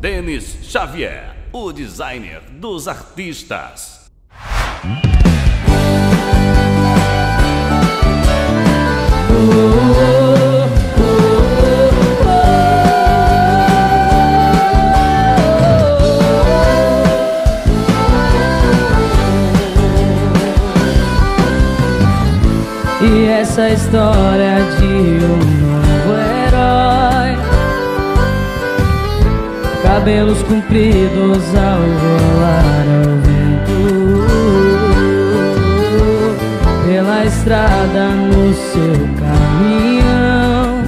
Denis Xavier, o designer dos artistas. E essa história de um cabelos compridos ao rolar ao vento. Pela estrada no seu caminhão.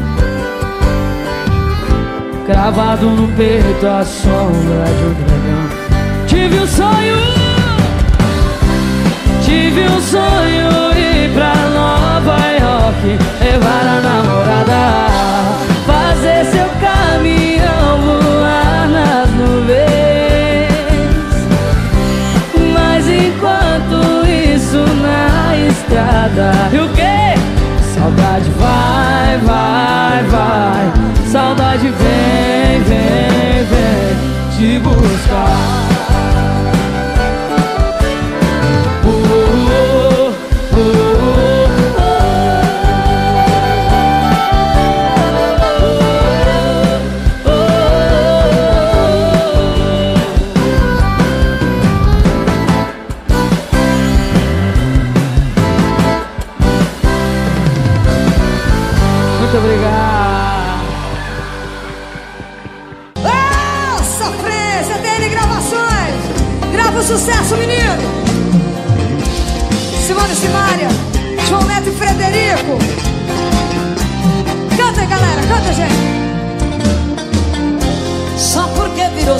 Cravado no peito a sombra de um dragão. Tive um sonho tive um sonho ir pra Nova York levar a namorada. Fazer seu caminho. nada. E o quê? Saudade vai, vai, vai. Saudade vem, vem, vem te buscar.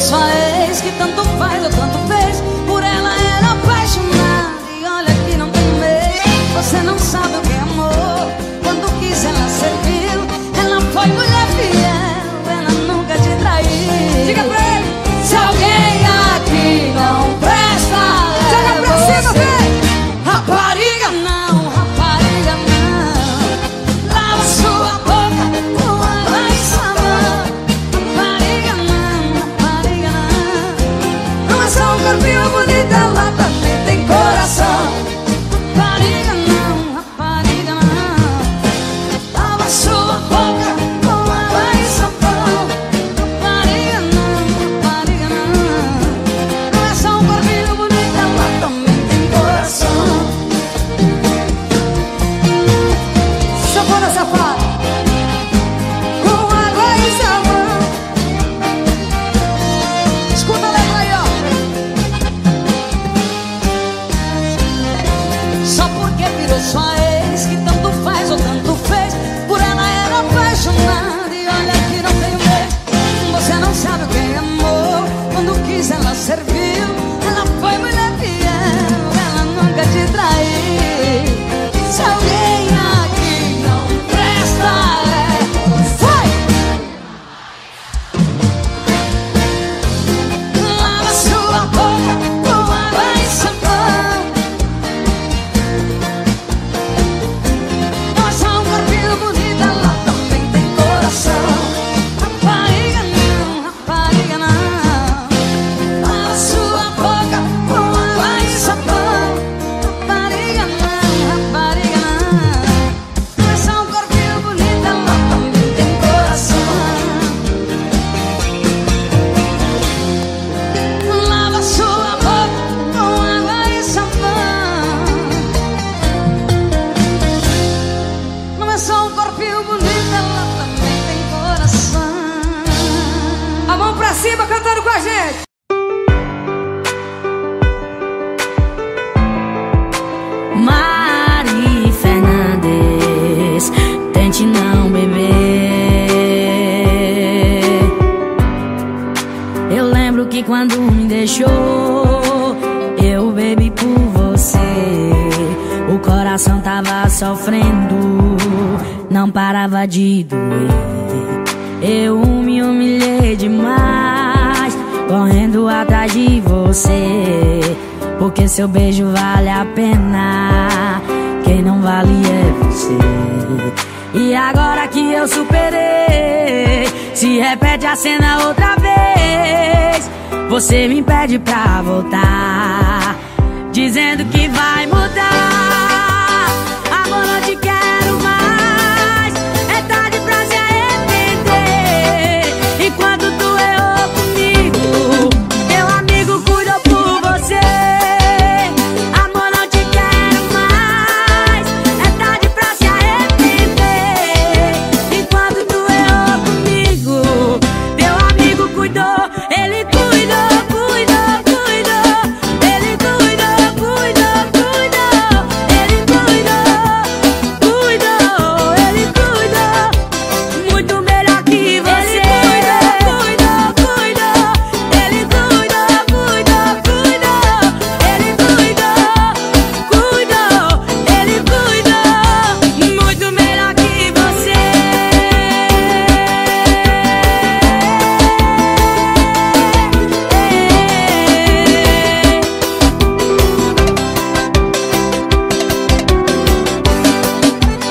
Só ex que tanto faz, tanto Você me pede pra voltar.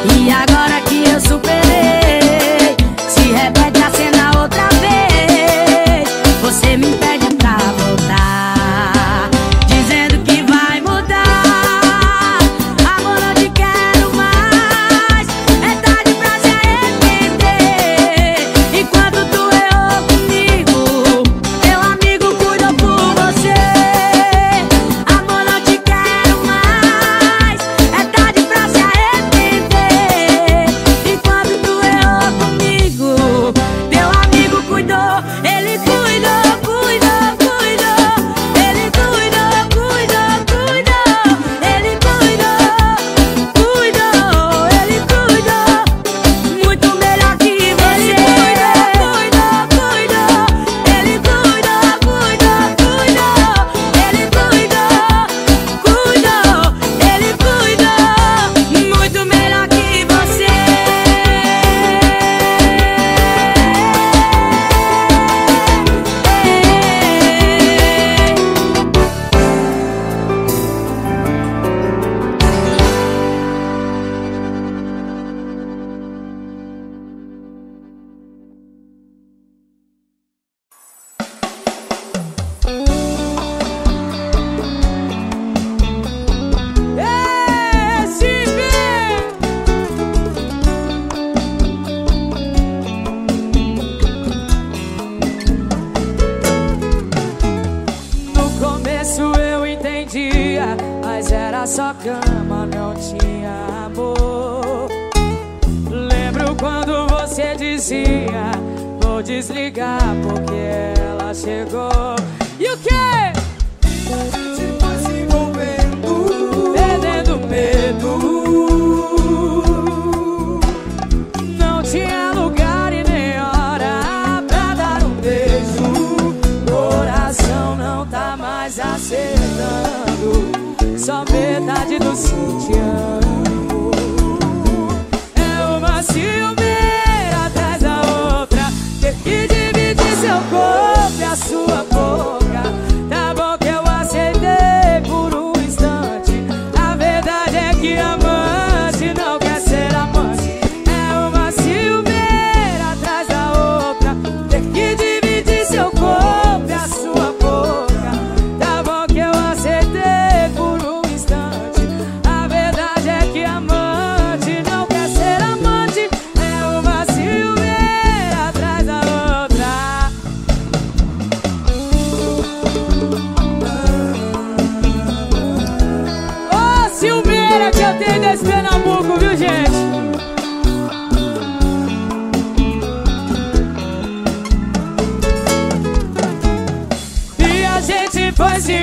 E agora que eu superei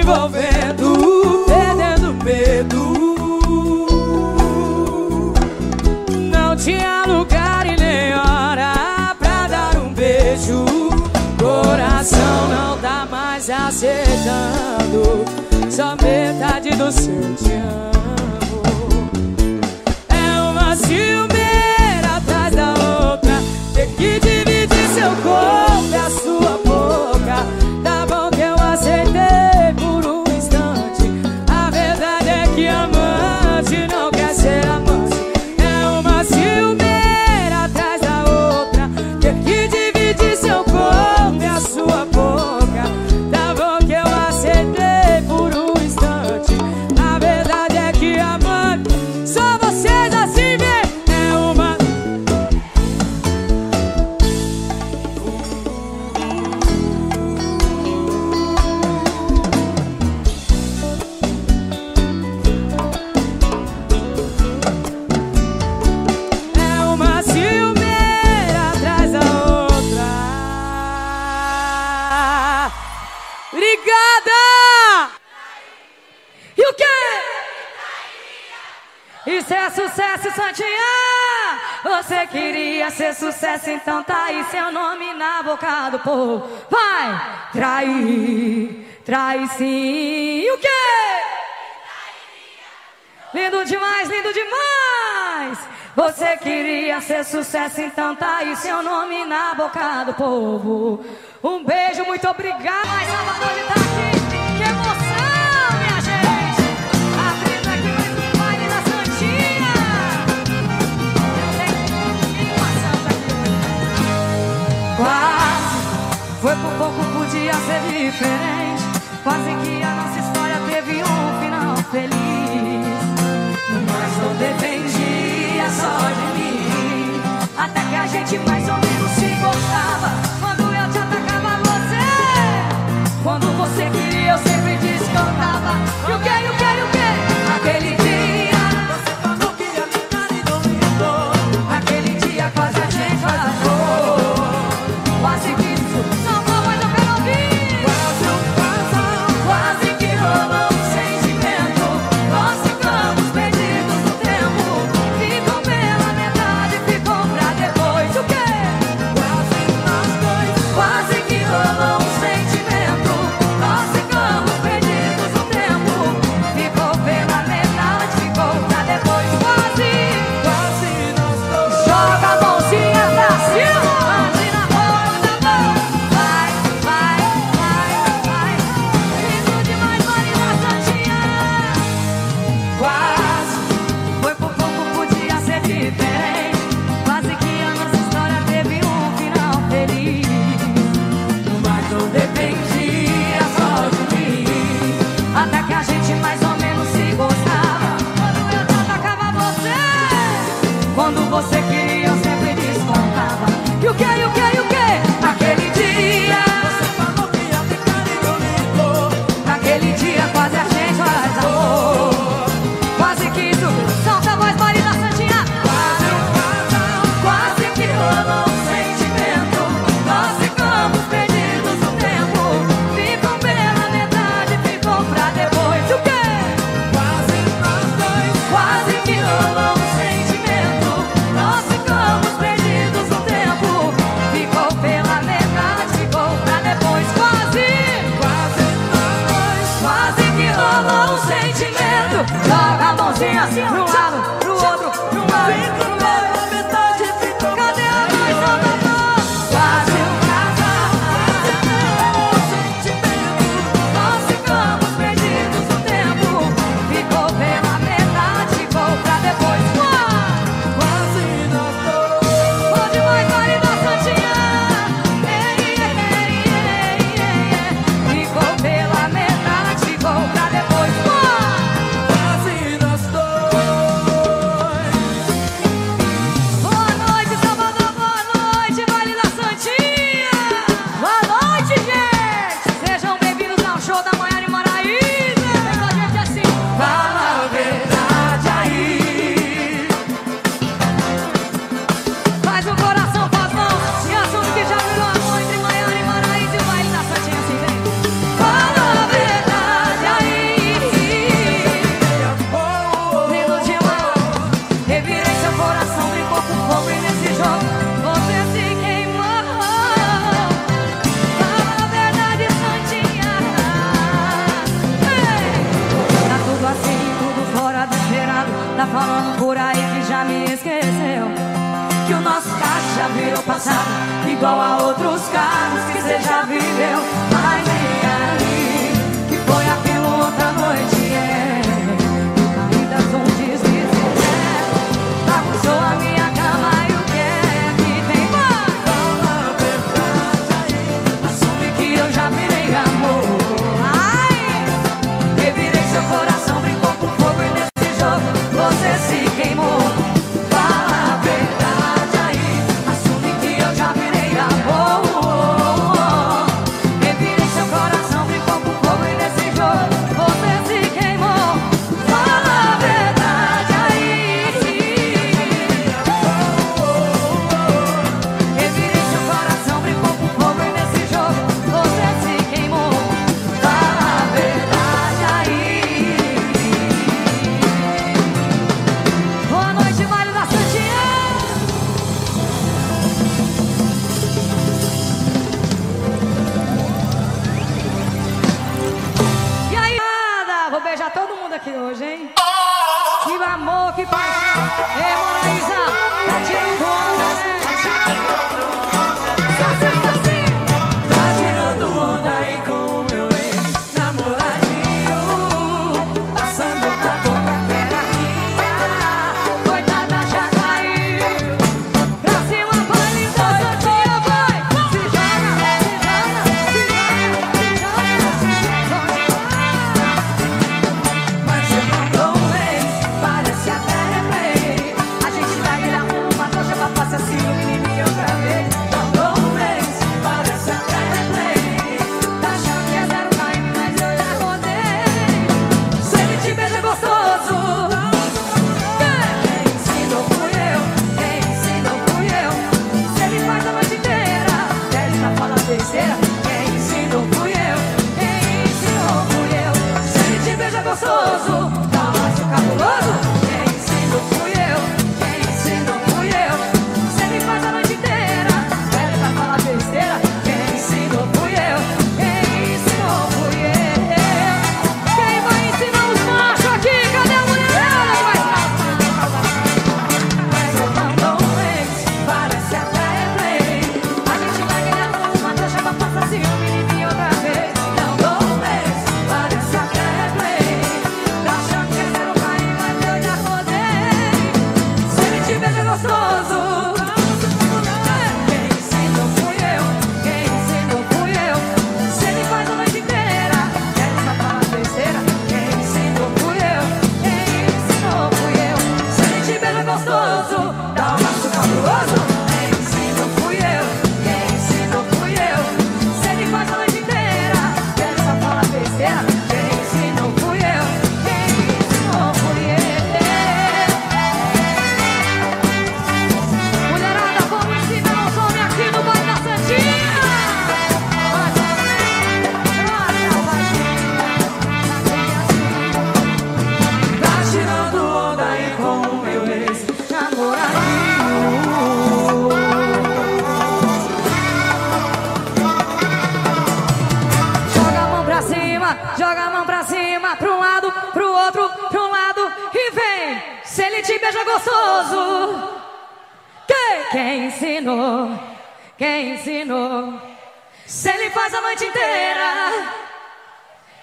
envolvendo, perdendo medo. Não tinha lugar e nem hora pra dar um beijo. Coração não tá mais aceitando, só metade do seu te amo. É uma ciumeira atrás da outra, ter que dividir seu corpo. boca do povo. Vai! Trair, trair sim. O quê? Lindo demais, lindo demais. Você queria ser sucesso, então tá aí seu nome na boca do povo. Um beijo, muito obrigado. Salvador tá aqui. Quase, foi por pouco, podia ser diferente. Quase que a nossa história teve um final feliz. Mas não dependia só de mim. Até que a gente mais ou menos se gostava. Quando eu te atacava, você. Quando você queria, eu sempre descontava. E o que Quem ensinou? Quem ensinou? Se ele faz a noite inteira.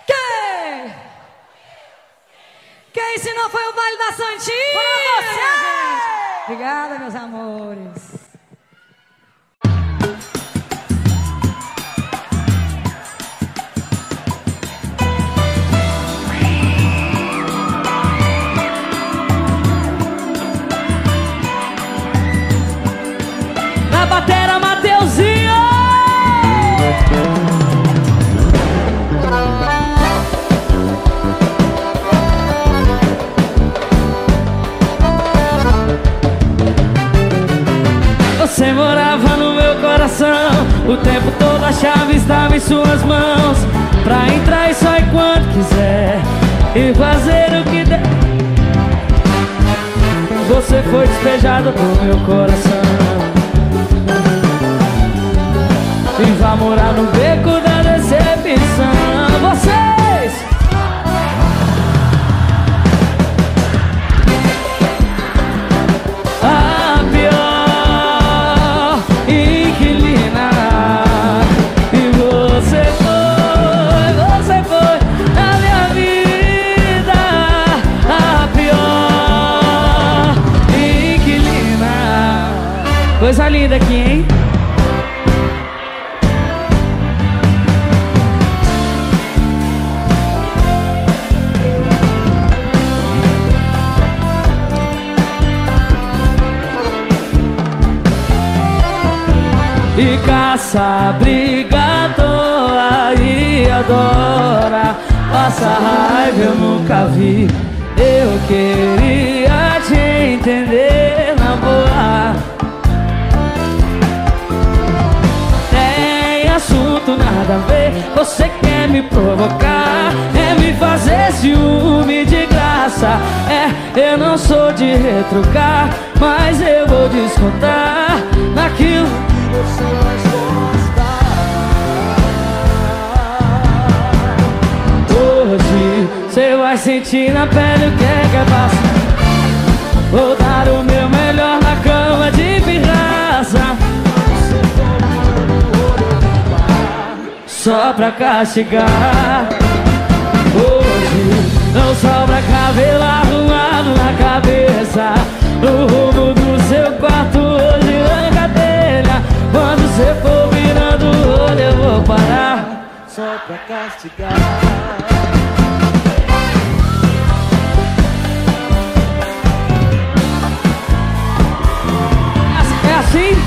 Quem? Quem ensinou foi o baile da Santinha. Foi você! Obrigada, meus amores. Na batera é Mateuzinho. Você morava no meu coração. O tempo todo a chave estava em suas mãos. Pra entrar e sair quando quiser. E fazer o que der Você foi despejada do meu coração. E vá morar no beco da Nossa e adora passa raiva eu nunca vi. Eu queria te entender na boa. Tem assunto nada a ver. Você quer me provocar? É me fazer ciúme de graça? É, eu não sou de retrucar Mas eu vou descontar Naquilo na pele o que é cabaço Vou dar o meu melhor na cama de pirraça. Só pra castigar. Hoje não sobra cabelo arrumado na cabeça. No rumo do seu quarto hoje arranca telha Quando você for virando o olho eu vou parar. Só pra castigar. See?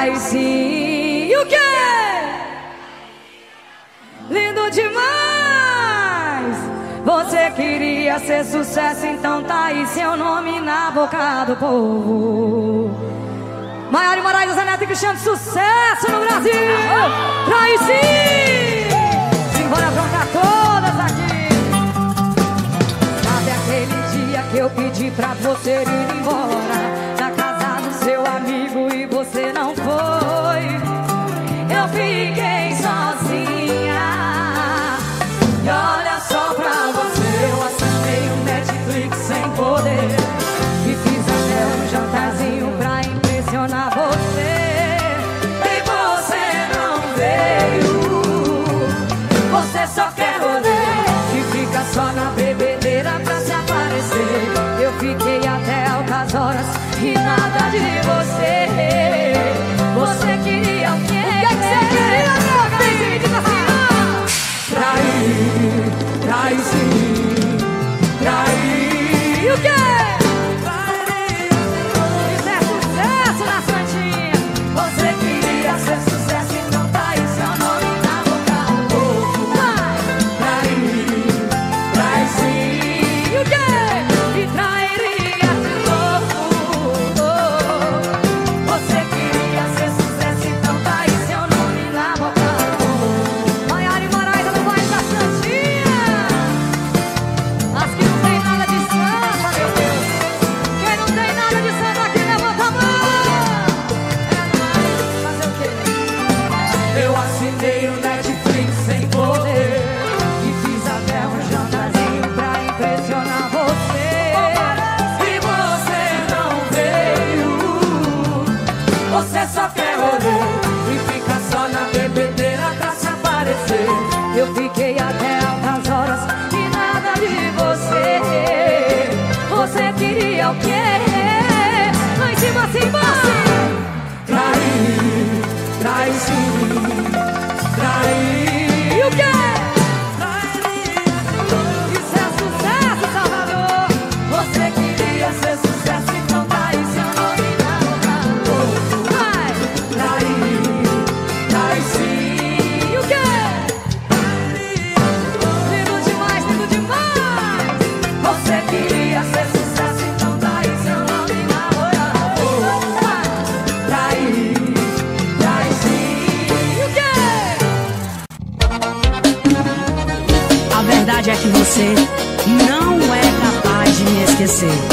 Jairzinho, o quê? Lindo demais! Você queria ser sucesso, então tá aí seu nome na boca do povo. Maior Moraes, a neta que chama sucesso no Brasil! Jairzinho! Simbora bronca todas aqui! Sabe aquele dia que eu pedi pra você ir embora? seu amigo e você não foi. Eu fiquei. tragedy. Esquecer.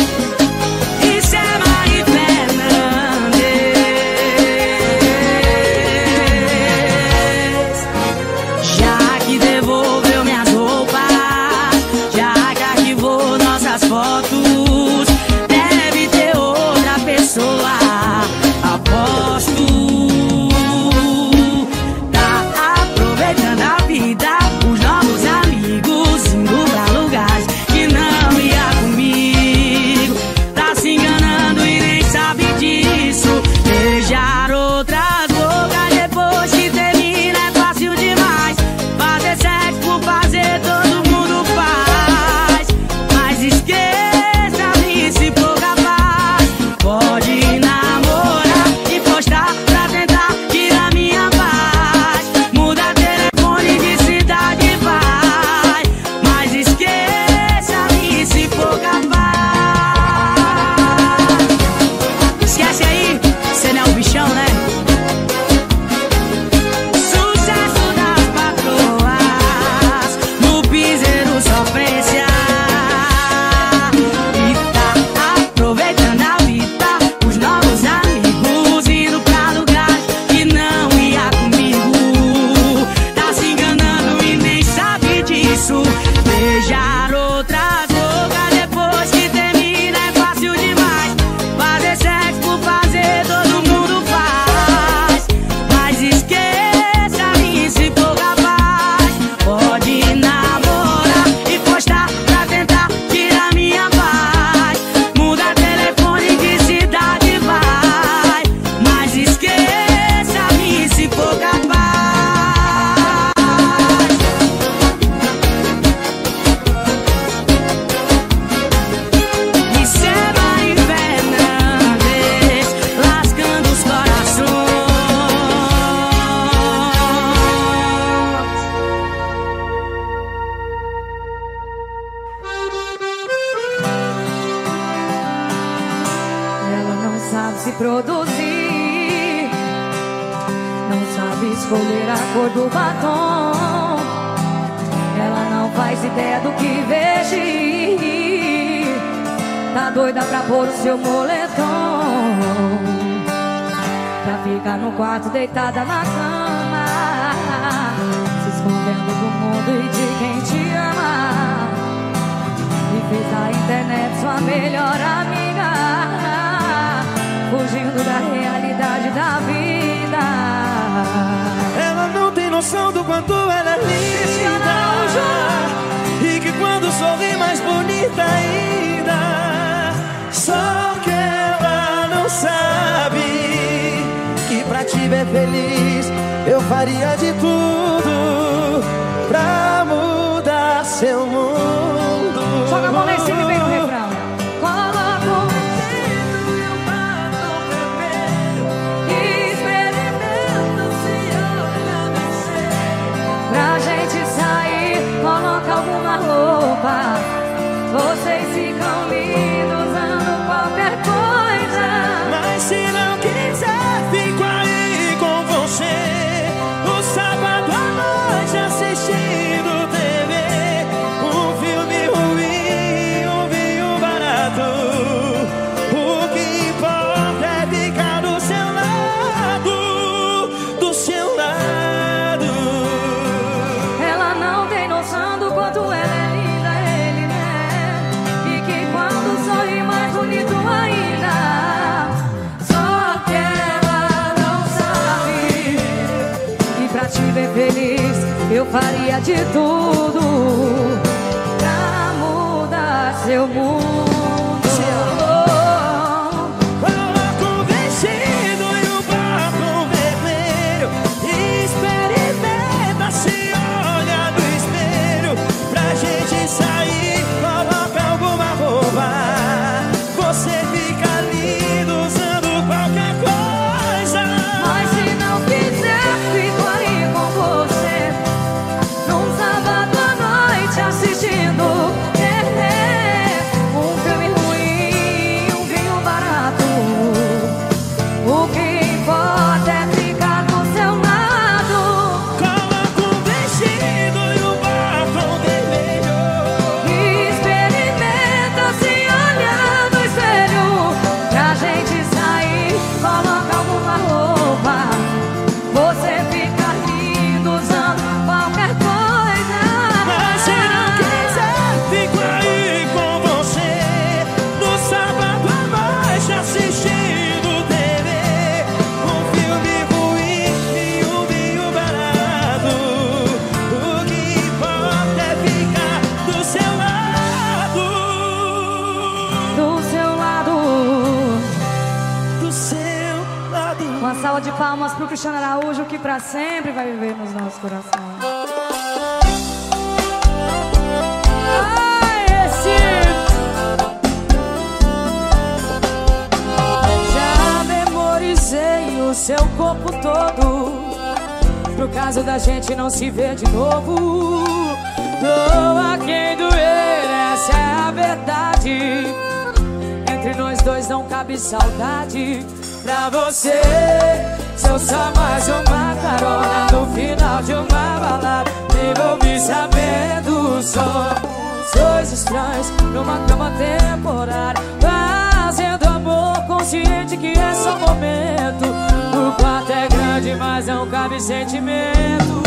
não cabe sentimento.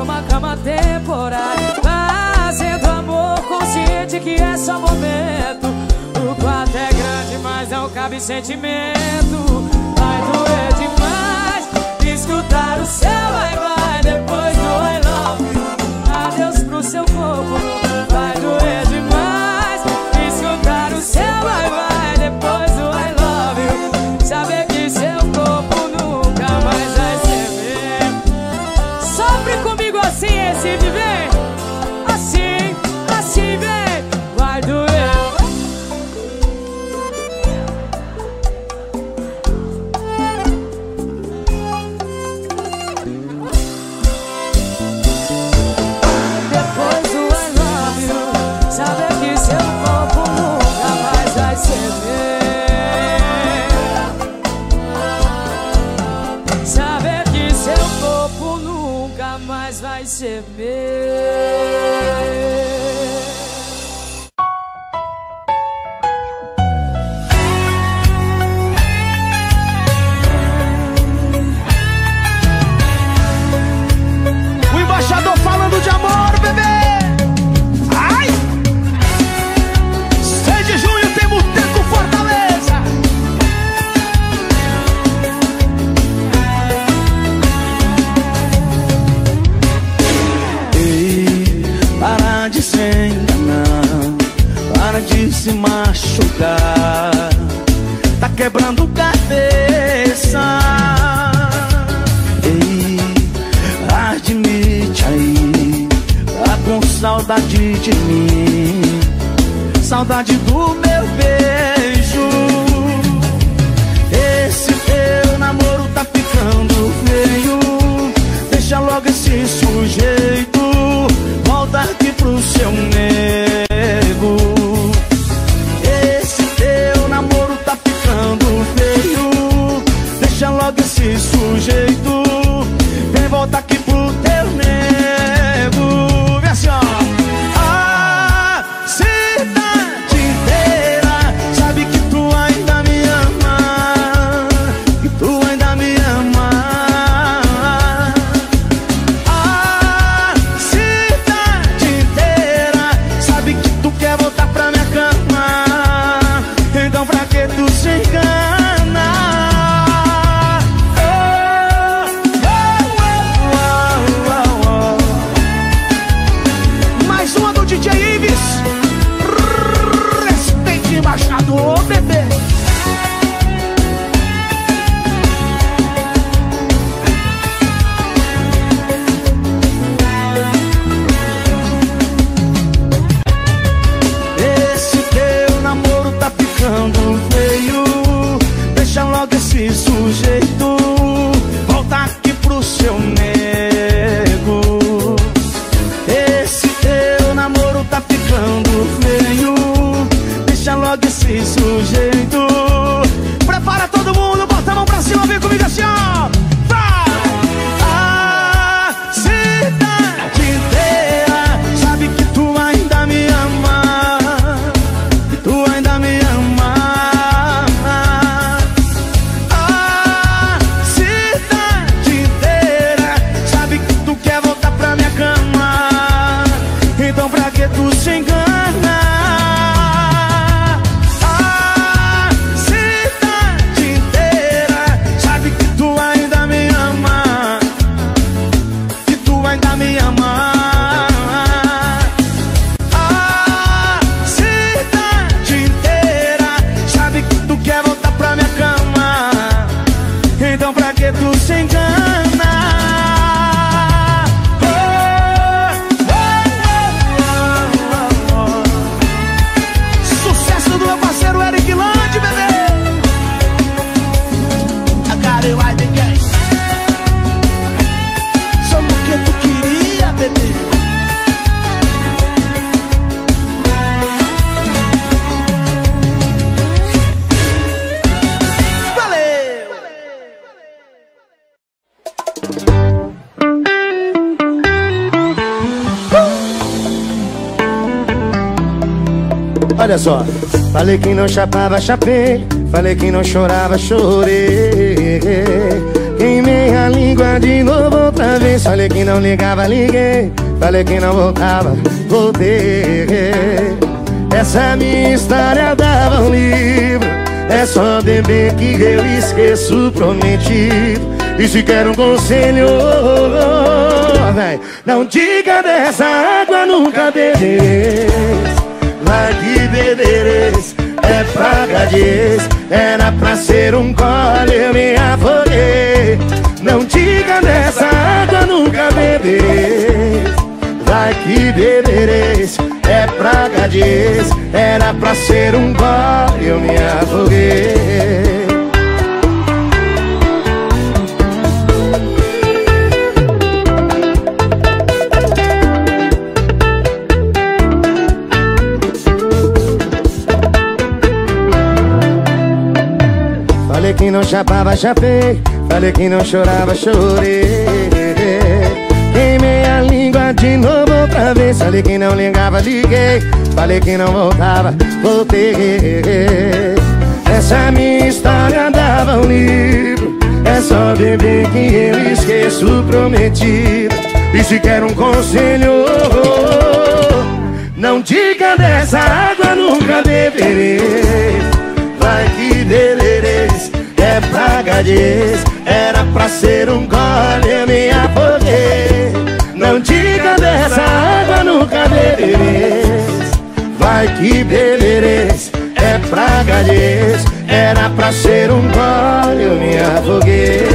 numa cama temporária Fazendo amor consciente que é só momento. O quarto é grande, mas é não cabe sentimento Vai doer demais escutar o céu Vai, vai, depois do I Falei que não chapava, chapei. Falei que não chorava, chorei. Queimei a língua de novo outra vez. Falei que não ligava, liguei. Falei que não voltava, voltei. Essa minha história dava um livro. É só beber que eu esqueço o prometido. E se quer um conselho, não diga dessa água nunca bebereis. Vai que de ex. Era pra ser um gole, eu me afoguei. Não diga dessa água nunca bebereis. Vai que bebereis, é praga de ex. Era pra ser um gole, eu me afoguei. Que não chapava, chapei Falei que não chorava, chorei. Queimei a língua de novo outra vez. Falei que não ligava, liguei. Falei que não voltava, voltei. Essa minha história dava um livro. É só beber que eu esqueço o prometido. E se quer um conselho Não diga dessa água, nunca beberei. Vai que bebereis É praga ex Era pra ser um gole Eu me afoguei Não diga dessa água Nunca bebereis Vai que bebereis É praga ex Era pra ser um gole Eu me afoguei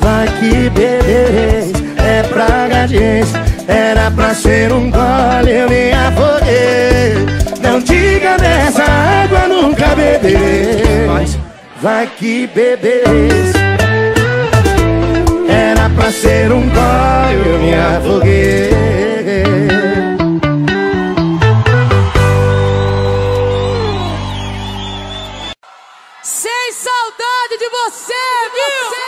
Vai que bebereis É praga ex Era pra ser um gole Eu me afoguei Não diga dessa água Nunca bebereis Vai que bebereis Era pra ser um gole Eu me afoguei. Sem saudade de você, viu?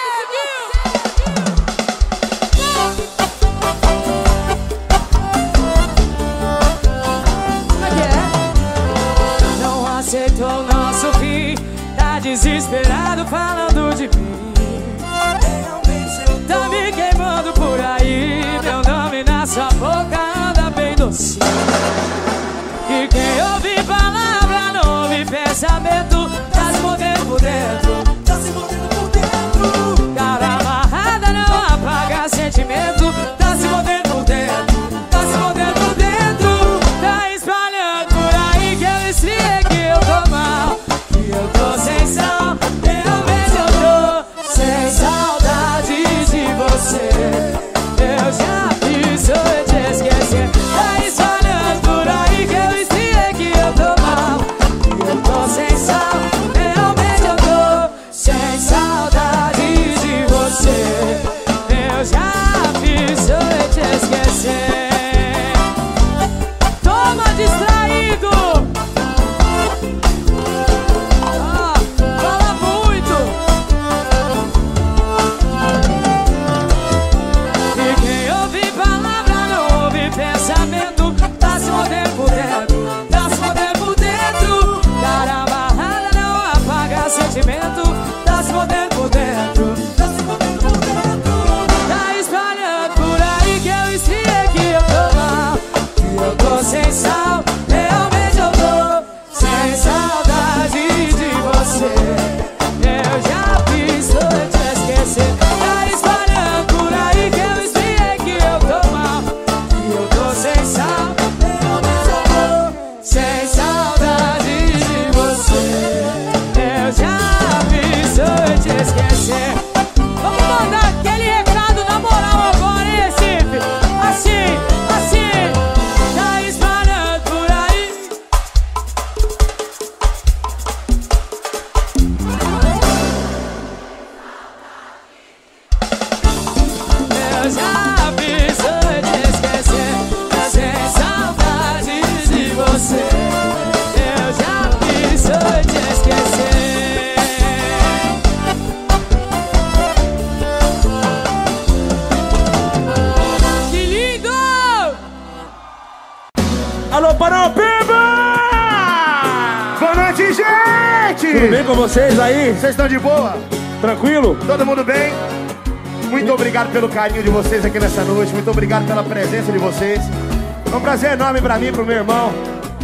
Carinho de vocês aqui nessa noite. Muito obrigado pela presença de vocês. É um prazer enorme pra mim, pro meu irmão,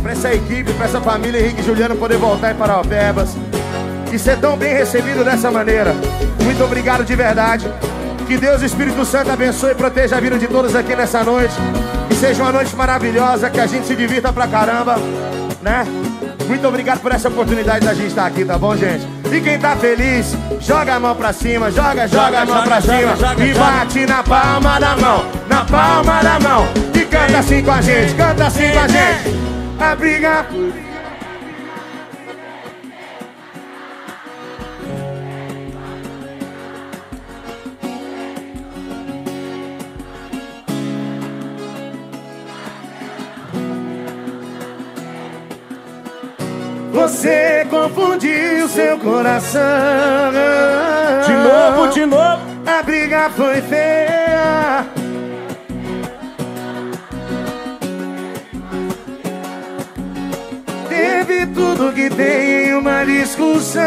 pra essa equipe, pra essa família Henrique e Juliano poder voltar em Paraupebas e ser tão bem recebido dessa maneira. Muito obrigado de verdade. Que Deus, Espírito Santo, abençoe e proteja a vida de todos aqui nessa noite. Que seja uma noite maravilhosa, que a gente se divirta pra caramba, né? Muito obrigado por essa oportunidade da gente estar aqui, tá bom, gente? E quem tá feliz, joga a mão pra cima, joga, joga, a mão pra cima e bate na palma da mão, na palma da mão. E canta assim com a gente, canta assim com a gente. A briga Você coração. De novo, de novo. A briga foi feia. Teve tudo que tem em uma discussão.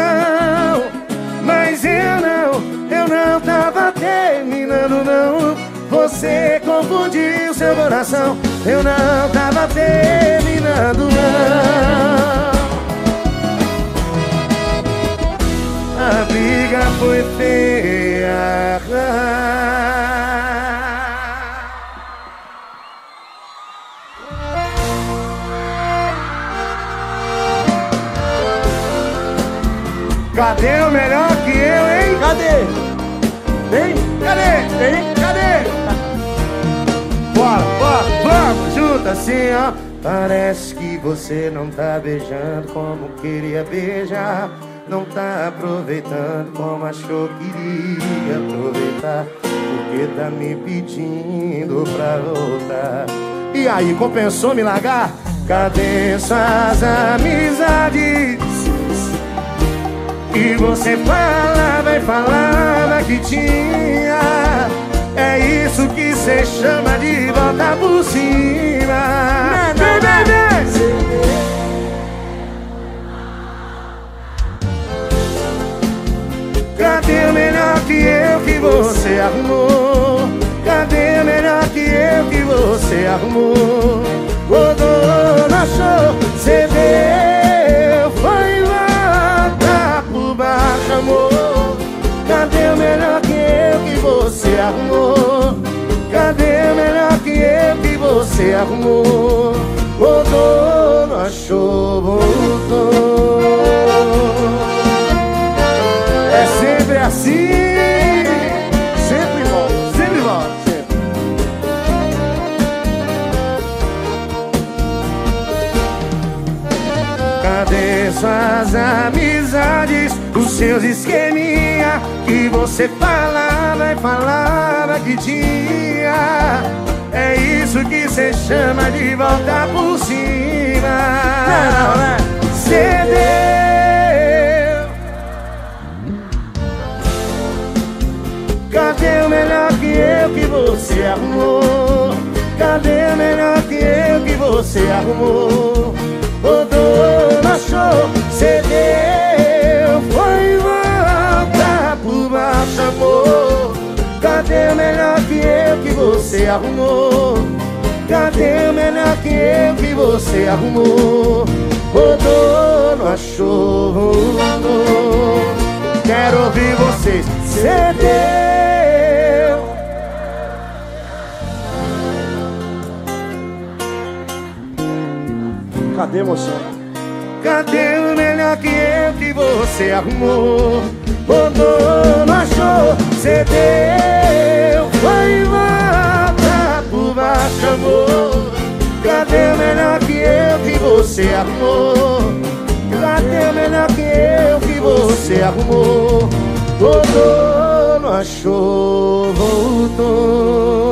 Mas eu não, eu não tava terminando, não. Você confundiu seu coração. Eu não tava terminando, não. Briga foi feia. Cadê o melhor que eu, hein? Cadê? Vem? Cadê? Vem? Cadê? Bora, bora, vamos junto assim, ó. Parece que você não tá beijando como queria beijar. Não tá aproveitando como achou que iria aproveitar Porque tá me pedindo pra voltar E aí, compensou me largar? Cadê suas amizades? E você falava e falava que tinha É isso que cê chama de volta por cima Vem, vem, vem! Cadê o melhor que eu que você arrumou? Cadê o melhor que eu que você arrumou? Dono achou, cê deu, foi volta por baixo, amor Cadê o melhor que eu que você arrumou? Cadê o melhor que eu que você arrumou? Dono achou, voltou suas amizades? Os seus esqueminha que você falava e falava que tinha. É isso que cê chama de volta por cima. Não, né? Cê deu. Cadê o melhor que eu que você arrumou? Cadê o melhor que eu que você arrumou? O achou, cedeu, foi volta por baixo, amor Cadê o melhor que eu que você arrumou? Cadê o melhor que eu que você arrumou? O dono achou, voltou Quero ouvir vocês, cedeu Cadê moção? Cadê o melhor que eu que você arrumou? O dono achou, cedeu, foi volta por baixo, amor Cadê o melhor que eu que você arrumou? Cadê o melhor que eu que você arrumou? O dono achou, voltou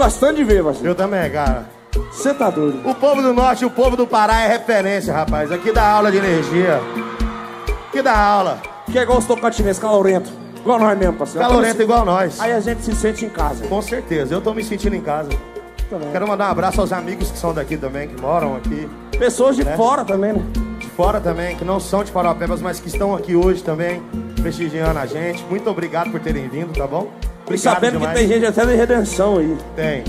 gostando de ver, Marcelo. Eu também, cara. Você tá doido. O povo do norte e o povo do Pará é referência, rapaz. Aqui dá aula de energia. Aqui dá aula. Que é igual os tocantinenses, calorento. Igual nós mesmo, parceiro. Calorento igual nós. Aí a gente se sente em casa. Com certeza, eu tô me sentindo em casa. também. Quero mandar um abraço aos amigos que são daqui também, que moram aqui. Pessoas de Né? fora também, né? De fora também, que não são de Paraupebas, mas que estão aqui hoje também, prestigiando a gente. Muito obrigado por terem vindo, tá bom? E sabendo demais. que tem gente até de redenção aí. Tem.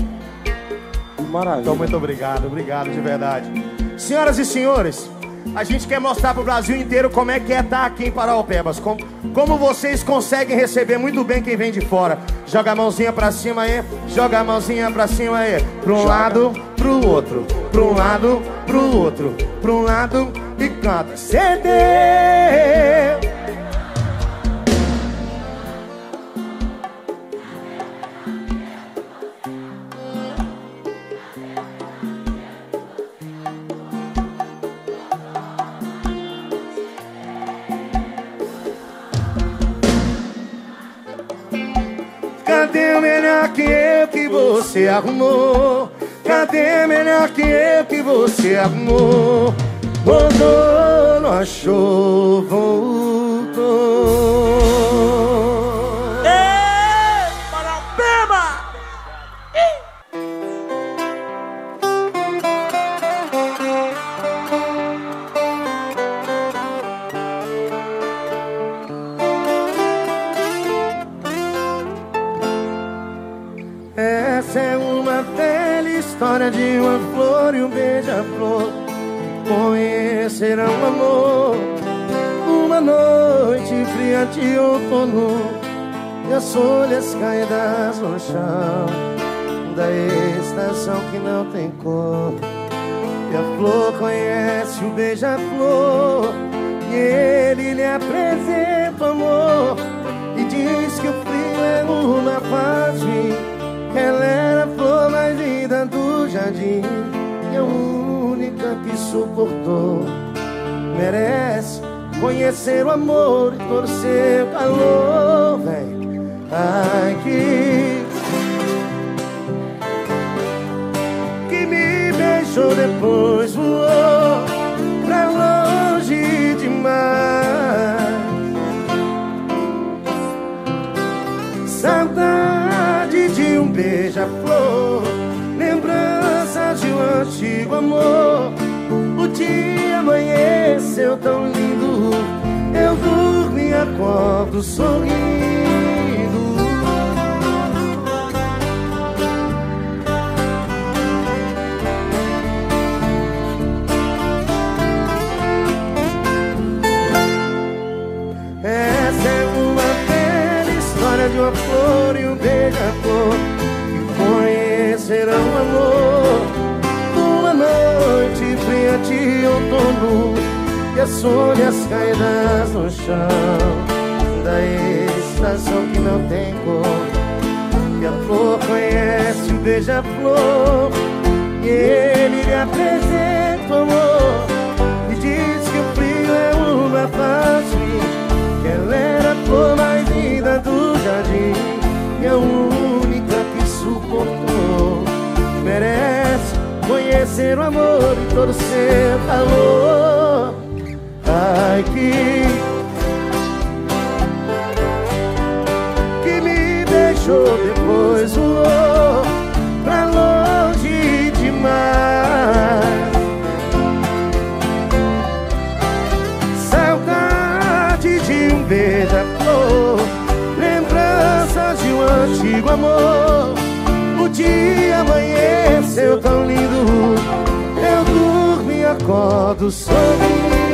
Maravilha. Então, muito obrigado, obrigado de verdade. Senhoras e senhores, a gente quer mostrar pro Brasil inteiro como é que é estar aqui em Paraupebas. Como, como vocês conseguem receber muito bem quem vem de fora. Joga a mãozinha pra cima aí, joga a mãozinha pra cima aí. Pra um lado, pro outro. Pra um lado, pro outro. Pra um lado e canta. CD. Que eu que você arrumou? Cadê melhor que eu que você arrumou? Voltou, não achou, voltou. De uma flor e um beija-flor. Conhecerão o amor. Uma noite fria de outono E as folhas caídas no chão Da estação que não tem cor. E a flor conhece o beija-flor. E ele lhe apresenta o amor. E diz que o frio é uma fase ela era a flor mais linda do jardim E a única que suportou Merece conhecer o amor e torcer o calor, véi. Ai, que... Me beijou depois voou Pra longe demais. Saudade de beija-flor Lembrança de um antigo amor. O dia amanheceu tão lindo Eu dormi e acordo sorrindo as folhas caídas no chão. Da estação que não tem cor E a flor conhece o beija-flor. E ele lhe apresenta o amor E diz que o frio é uma fase que ela era a flor mais linda do jardim E a única que suportou. Merece conhecer o amor e todo o seu calor Ai, que... Que me deixou depois voou Pra longe demais. Saudade de um beija-flor Lembranças de um antigo amor. O dia amanheceu tão lindo Eu durmo e acordo sorrindo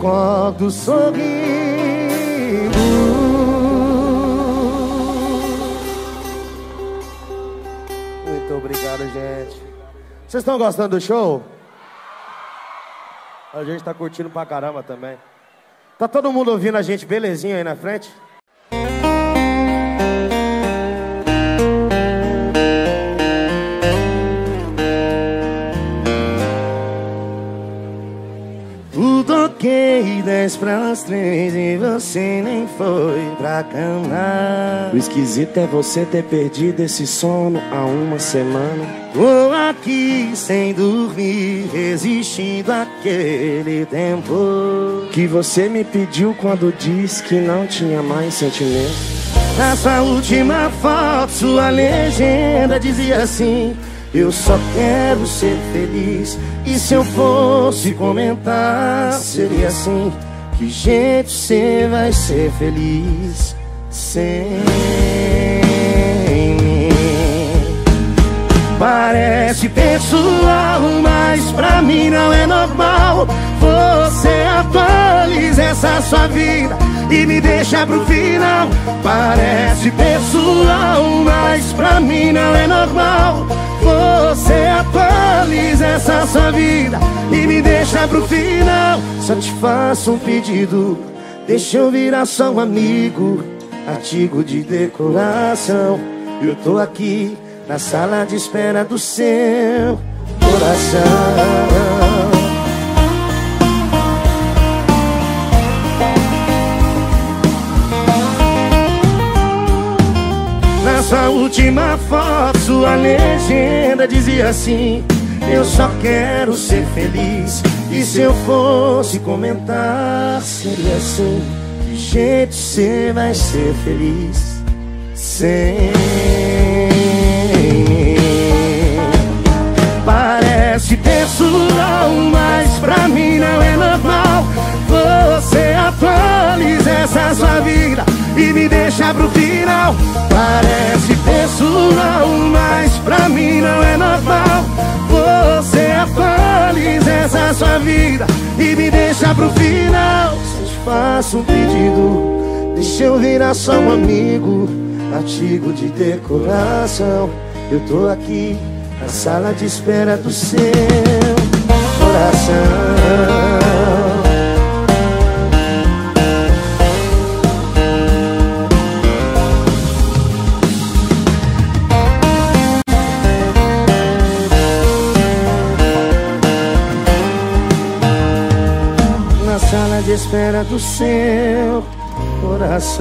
acordo sorrindo Muito obrigado, gente. Vocês estão gostando do show? A gente tá curtindo pra caramba também. Tá todo mundo ouvindo a gente belezinha aí na frente? Marquei dez pras três e você nem foi pra cama O esquisito é você ter perdido esse sono há uma semana. Tô aqui sem dormir, resistindo àquele tempo Que você me pediu quando disse que não tinha mais sentimento. Na sua última foto, sua legenda dizia assim Eu só quero ser feliz. E se eu fosse comentar, seria assim. Que jeito você vai ser feliz? Sem Parece pessoal, mas pra mim não é normal. Você atualiza essa sua vida e me deixa pro final. Parece pessoal, mas pra mim não é normal. Você atualiza essa sua vida e me deixa pro final. Só te faço um pedido, deixa eu virar só um amigo. Artigo de decoração Eu tô aqui na sala de espera do seu coração. Na sua última foto, sua legenda dizia assim Eu só quero ser feliz. E se eu fosse comentar, seria assim Que jeito você vai ser feliz? Sem Parece pessoal, mas pra mim não é normal. Você atualiza essa sua vida e me deixa pro final. Parece pessoal, mas pra mim não é normal. Você atualiza essa sua vida e me deixa pro final. Só te faço um pedido, deixa eu virar só um amigo. Artigo de decoração Eu tô aqui sala de espera do seu coração Na sala de espera do seu coração.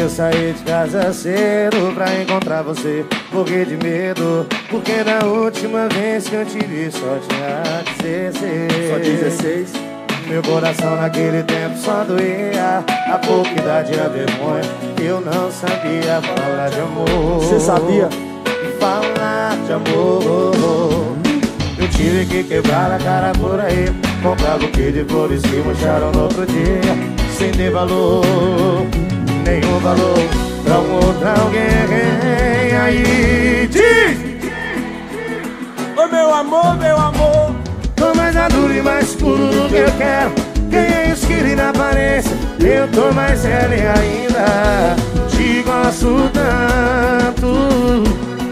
Eu saí de casa cedo pra encontrar você. Morri de medo, porque na última vez que eu te vi só tinha 16 Só 16? Meu coração naquele tempo só doía. A pouca idade e a vergonha. Eu não sabia falar de amor. Você sabia? Falar de amor. Eu tive que quebrar a cara por aí. Comprar buquê de flores que murcharam no outro dia. Sem ter valor Nenhum valor Pra um outro alguém. Aí diz Ô meu amor, meu amor Tô mais maduro e mais escuro do que eu quero. Ganhei os quilos na aparência? Eu tô mais sério ainda. Te gosto tanto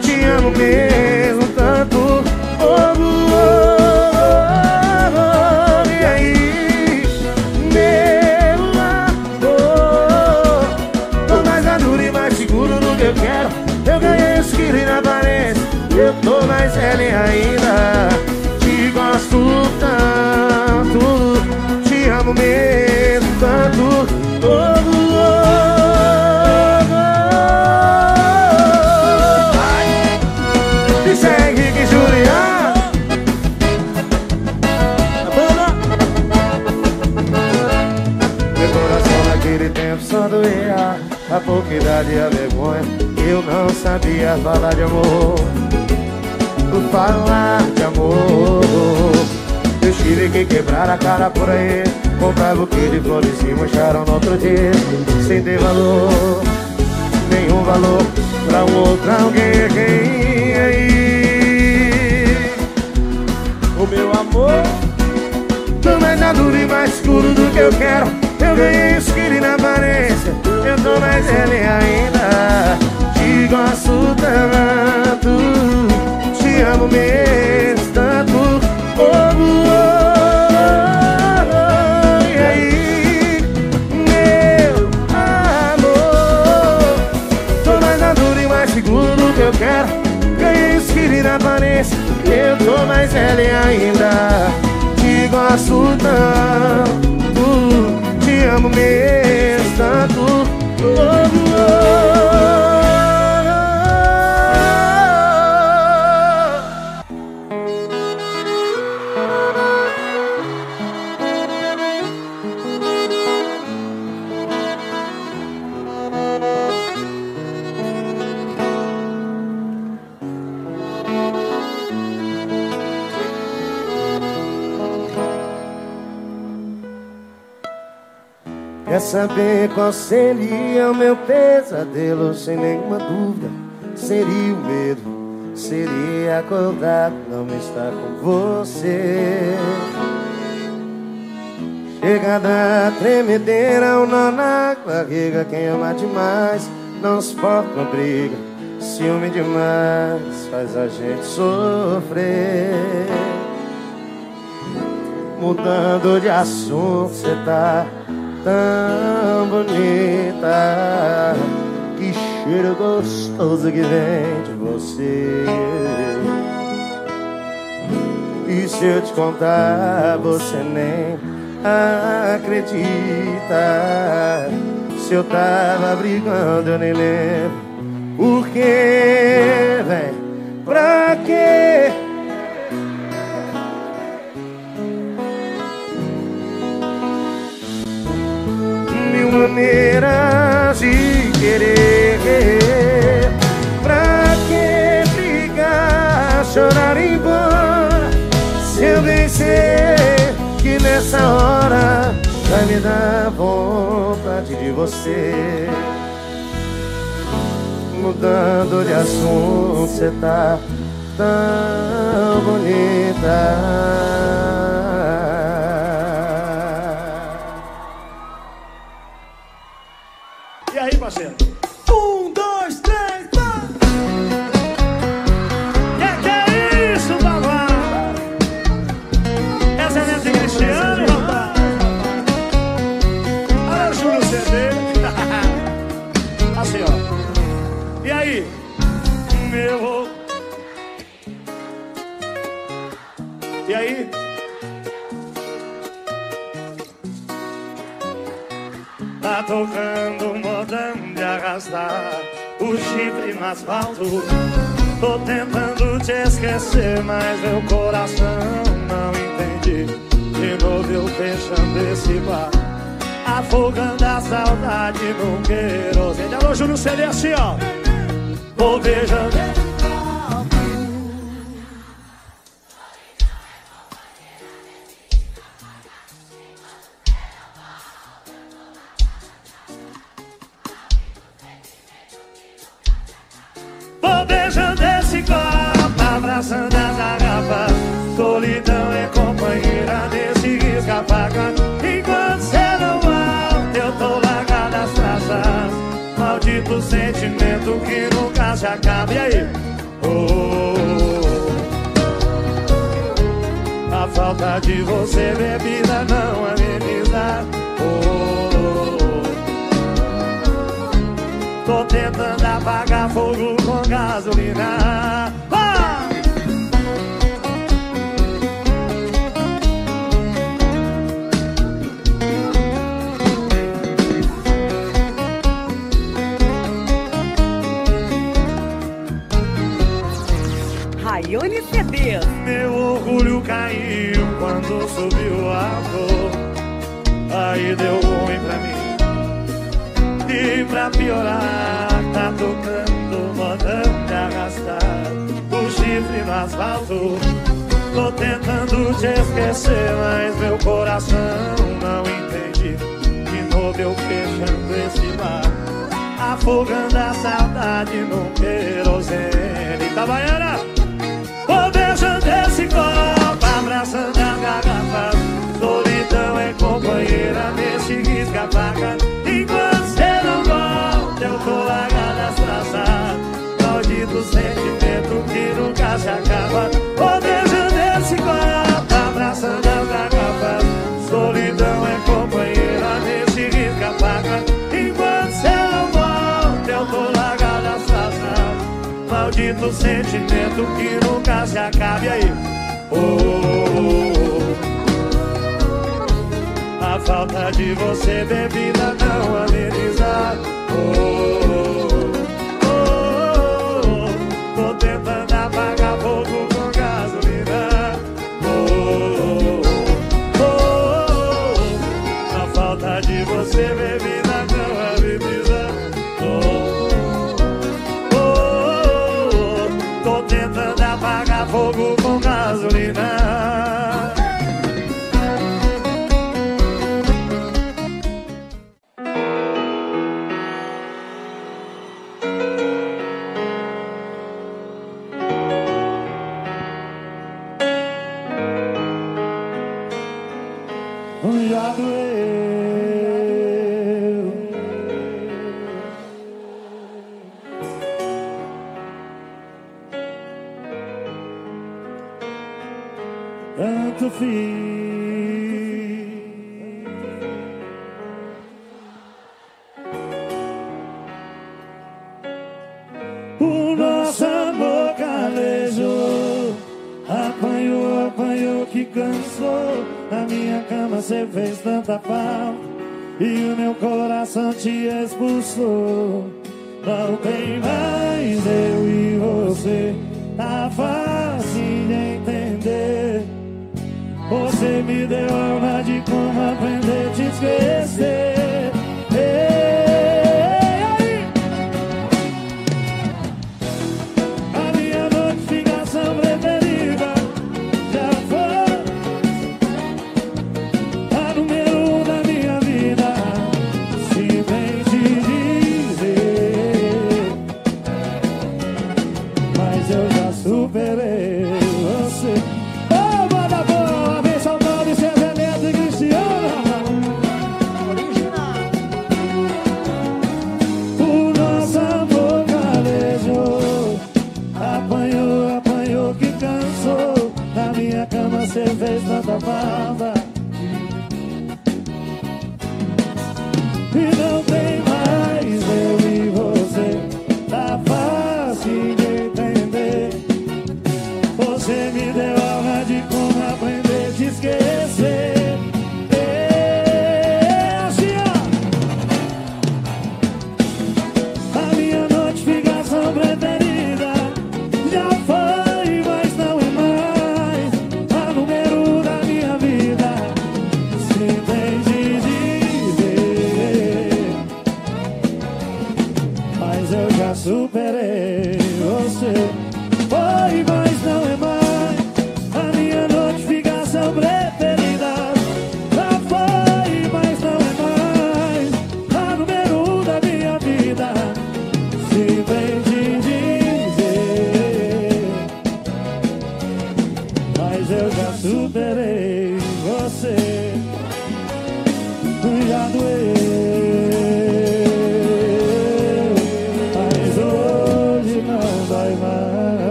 Te amo mesmo mais sério ainda que quebrar a cara por aí. Comprar buquê de flores que murcharam no outro dia. Sem ter valor Nenhum valor pra um outro alguém aí. O meu amor Tô mais maduro e mais escuro do que eu quero. Eu ganhei os quilos na aparência Eu tô mais velho ainda. Te gosto tanto Te amo mesmo eu quero Ganhei os filhos na aparência Eu tô mais velha ainda Te gosto tanto Te amo mesmo tanto oh. Saber qual seria o meu pesadelo? Sem nenhuma dúvida, seria o medo. Seria acordar, não estar com você. Chegada tremedeira, um nó na barriga. Quem ama demais não suporta uma briga. Ciúme demais faz a gente sofrer. Mudando de assunto, cê tá tão bonita Que cheiro gostoso que vem de você E se eu te contar, você nem acredita Se eu tava brigando, eu nem lembro Por quê, véi? Pra quê? Maneiras de querer. Pra que brigar, chorar e embora Se eu sei que nessa hora Vai me dar vontade de você. Mudando de assunto, cê tá tão bonita arrastar o chifre no asfalto. Tô tentando te esquecer, mas meu coração não entendi. De novo eu fechando esse bar, afogando a saudade no querosene. Alô, Júlio CD assim, ó. Vou beijando. Falta de você, bebida não amenizar. Oh,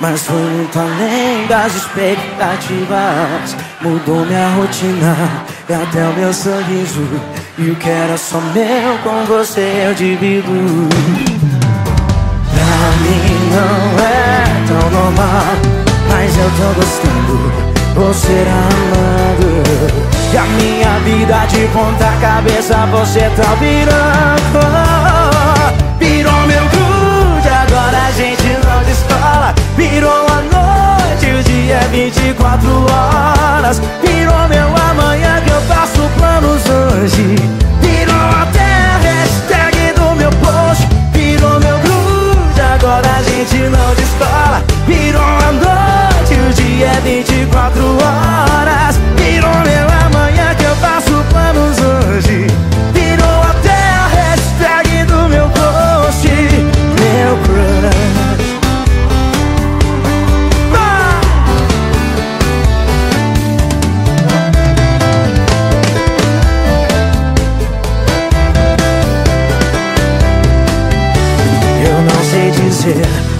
Mas foi muito além das expectativas. Mudou minha rotina e até o meu sorriso. E o que era só meu com você eu divido. Pra mim não é tão normal Mas eu tô gostando. Você amando E a minha vida de ponta cabeça você tá virando Virou a noite, o dia é 24 horas. Virou meu amanhã que eu faço planos hoje. Virou até a hashtag do meu post. Virou meu grude, agora a gente não descola Virou a noite, o dia é 24 horas. Virou meu amanhã que eu faço planos hoje. Virou a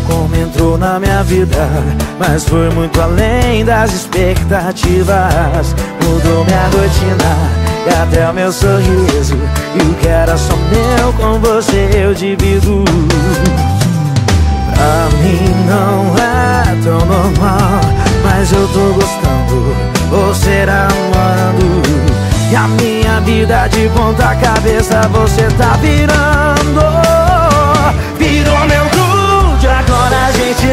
como entrou na minha vida Mas foi muito além das expectativas. Mudou minha rotina e até o meu sorriso E o que era só meu com você eu divido. Pra mim não é tão normal Mas eu tô gostando, você amando. E a minha vida de ponta cabeça você tá virando. Virou meu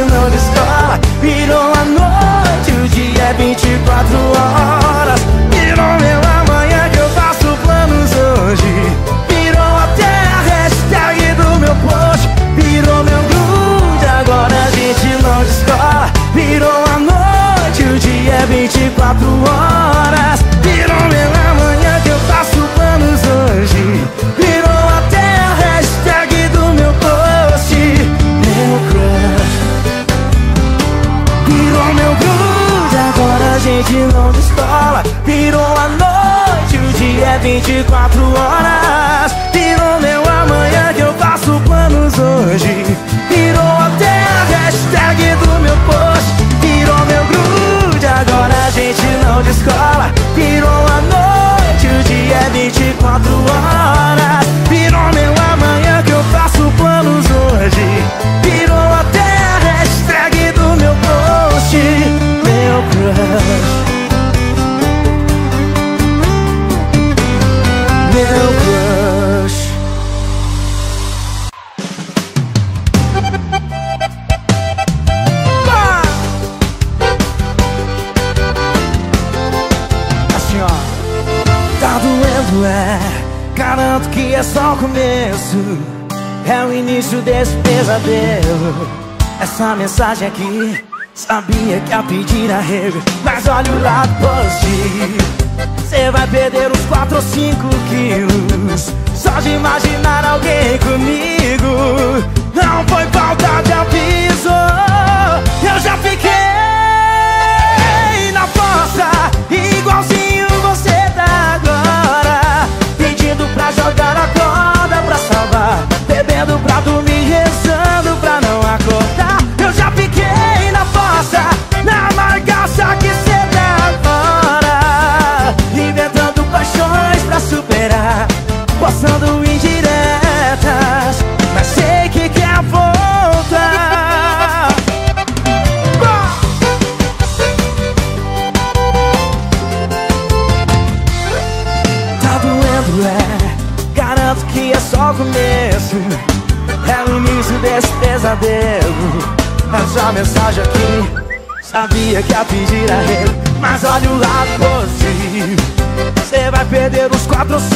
não descola Virou a noite, o dia é 24 horas. Virou meu amanhã que eu faço planos hoje. Virou até a hashtag do meu post. Virou meu grude, agora a gente não descola Virou a noite, o dia é 24 horas. Virou meu é 24 horas. Virou meu amanhã que eu faço planos hoje. Virou até a hashtag do meu post. Virou meu grude, agora a gente não descola. Virou a noite, o dia é 24 horas. Virou meu amanhã que eu faço planos hoje. Virou até o começo É o início desse pesadelo. Essa mensagem aqui Sabia que ia pedir arrego Mas olha o lado positivo. Cê vai perder uns 4 ou 5 quilos Só de imaginar alguém comigo. Não foi falta de aviso Eu já fiquei na fossa Igualzinho pra jogar a corda pra salvar. Bebendo pra dormir, rezando pra não acordar. Eu já fiquei na fossa Na margaça que cê agora Inventando paixões pra superar Postando indiretas cabelo. Essa mensagem aqui Sabia que ia pedir a ele Mas olha o lado positivo. Você vai perder uns 4 ou 5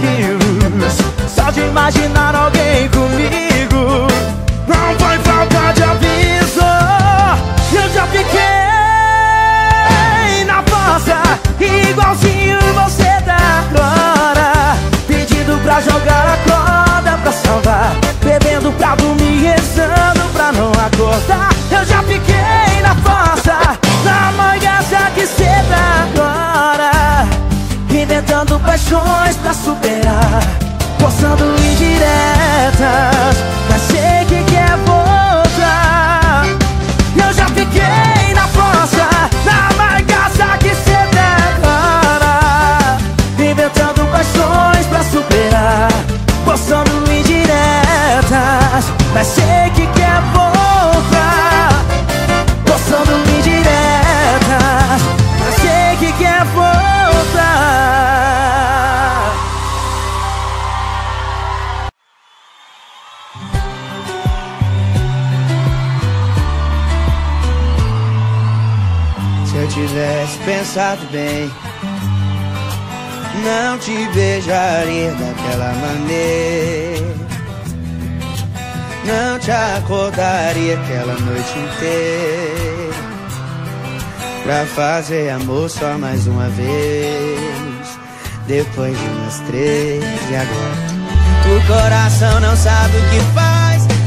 quilos. Só de imaginar alguém comigo. Não vai faltar de aviso. Eu já fiquei na fossa Igualzinho você da agora Pedindo pra jogar a corda pra salvar bebendo pra dormir, rezando pra não acordar. Eu já fiquei na fossa, na manhã já que cedo é agora. Inventando paixões pra superar, forçando indiretas, mas sei que quer voltar. Eu já fiquei na fossa, na manhã que cedo é agora. Inventando paixões pra superar lançando indiretas Mas sei que quer voltar. Lançando indiretas Mas sei que quer voltar. Se eu tivesse pensado bem não te beijaria daquela maneira. Não te acordaria aquela noite inteira. Pra fazer amor só mais uma vez. Depois de umas três e agora? O coração não sabe o que faz.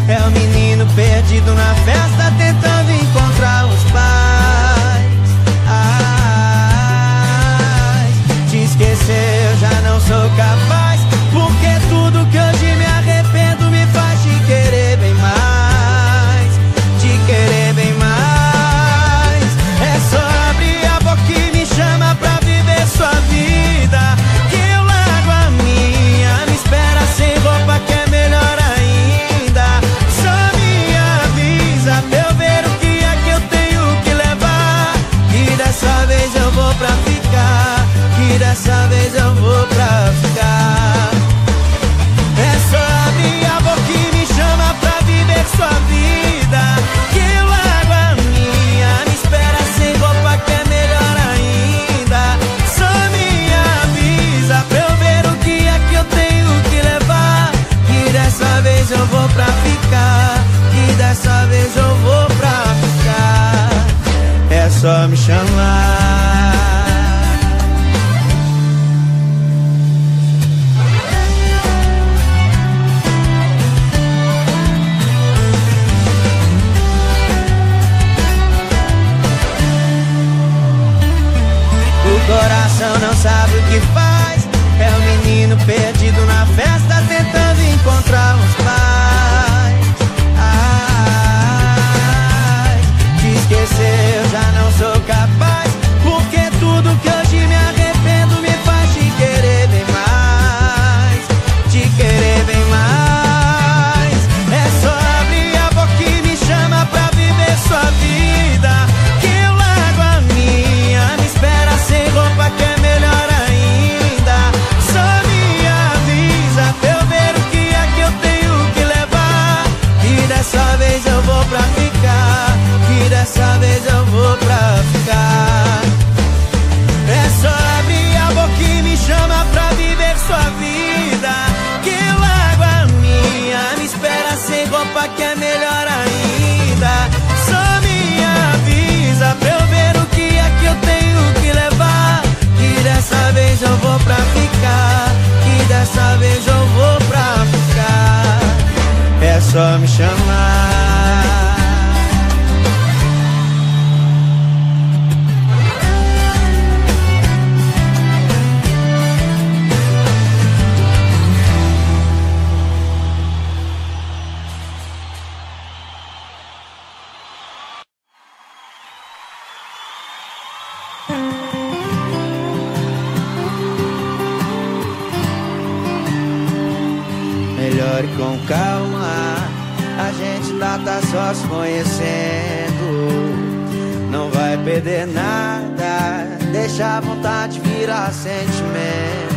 vai perder nada. Deixa a vontade virar sentimento.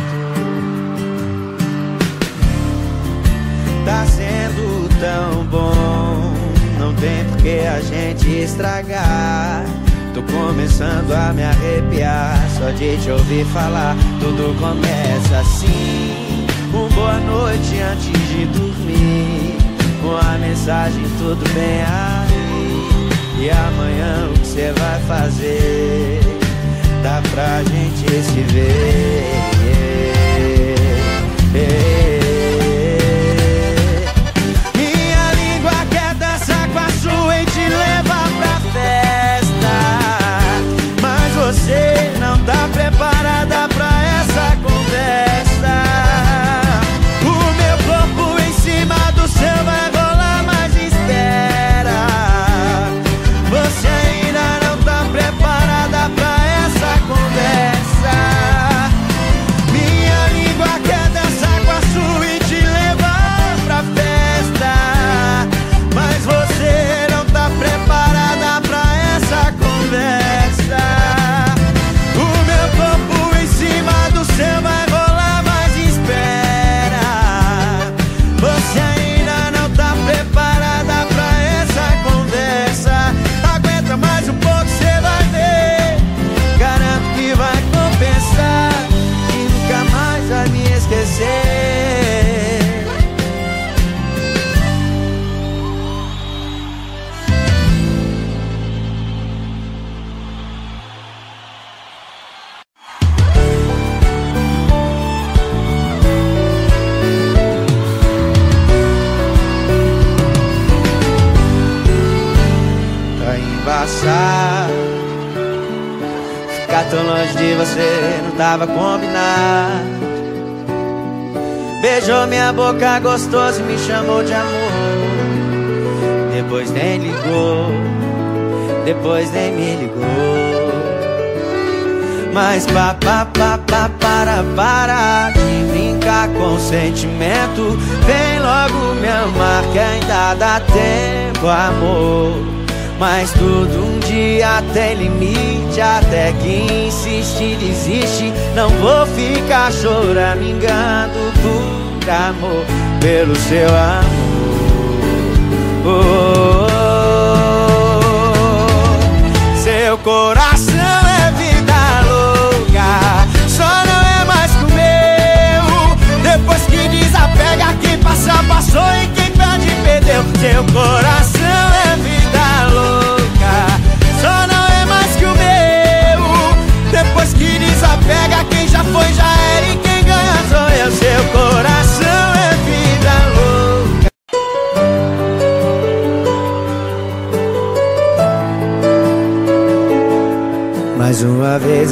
Tá sendo tão bom, não tem por que a gente estragar. Tô começando a me arrepiar só de te ouvir falar. Tudo começa assim. Uma boa noite antes de dormir. Uma mensagem, tudo bem aí. E amanhã o você vai fazer. Dá pra gente se ver tava combinado. Beijou minha boca gostoso e me chamou de amor. Depois nem ligou, depois nem me ligou. Mas pá, pá, pá, pá, para, para de brincar com sentimento. Vem logo me amar que ainda dá tempo, amor. Mas tudo tem limite Até que insiste, desiste. Não vou ficar choramingando por amor Pelo seu amor. Oh, oh, oh. Seu coração é vida louca Só não é mais que o meu. Depois que desapega Quem passa, passou e quem perde, perdeu. Seu coração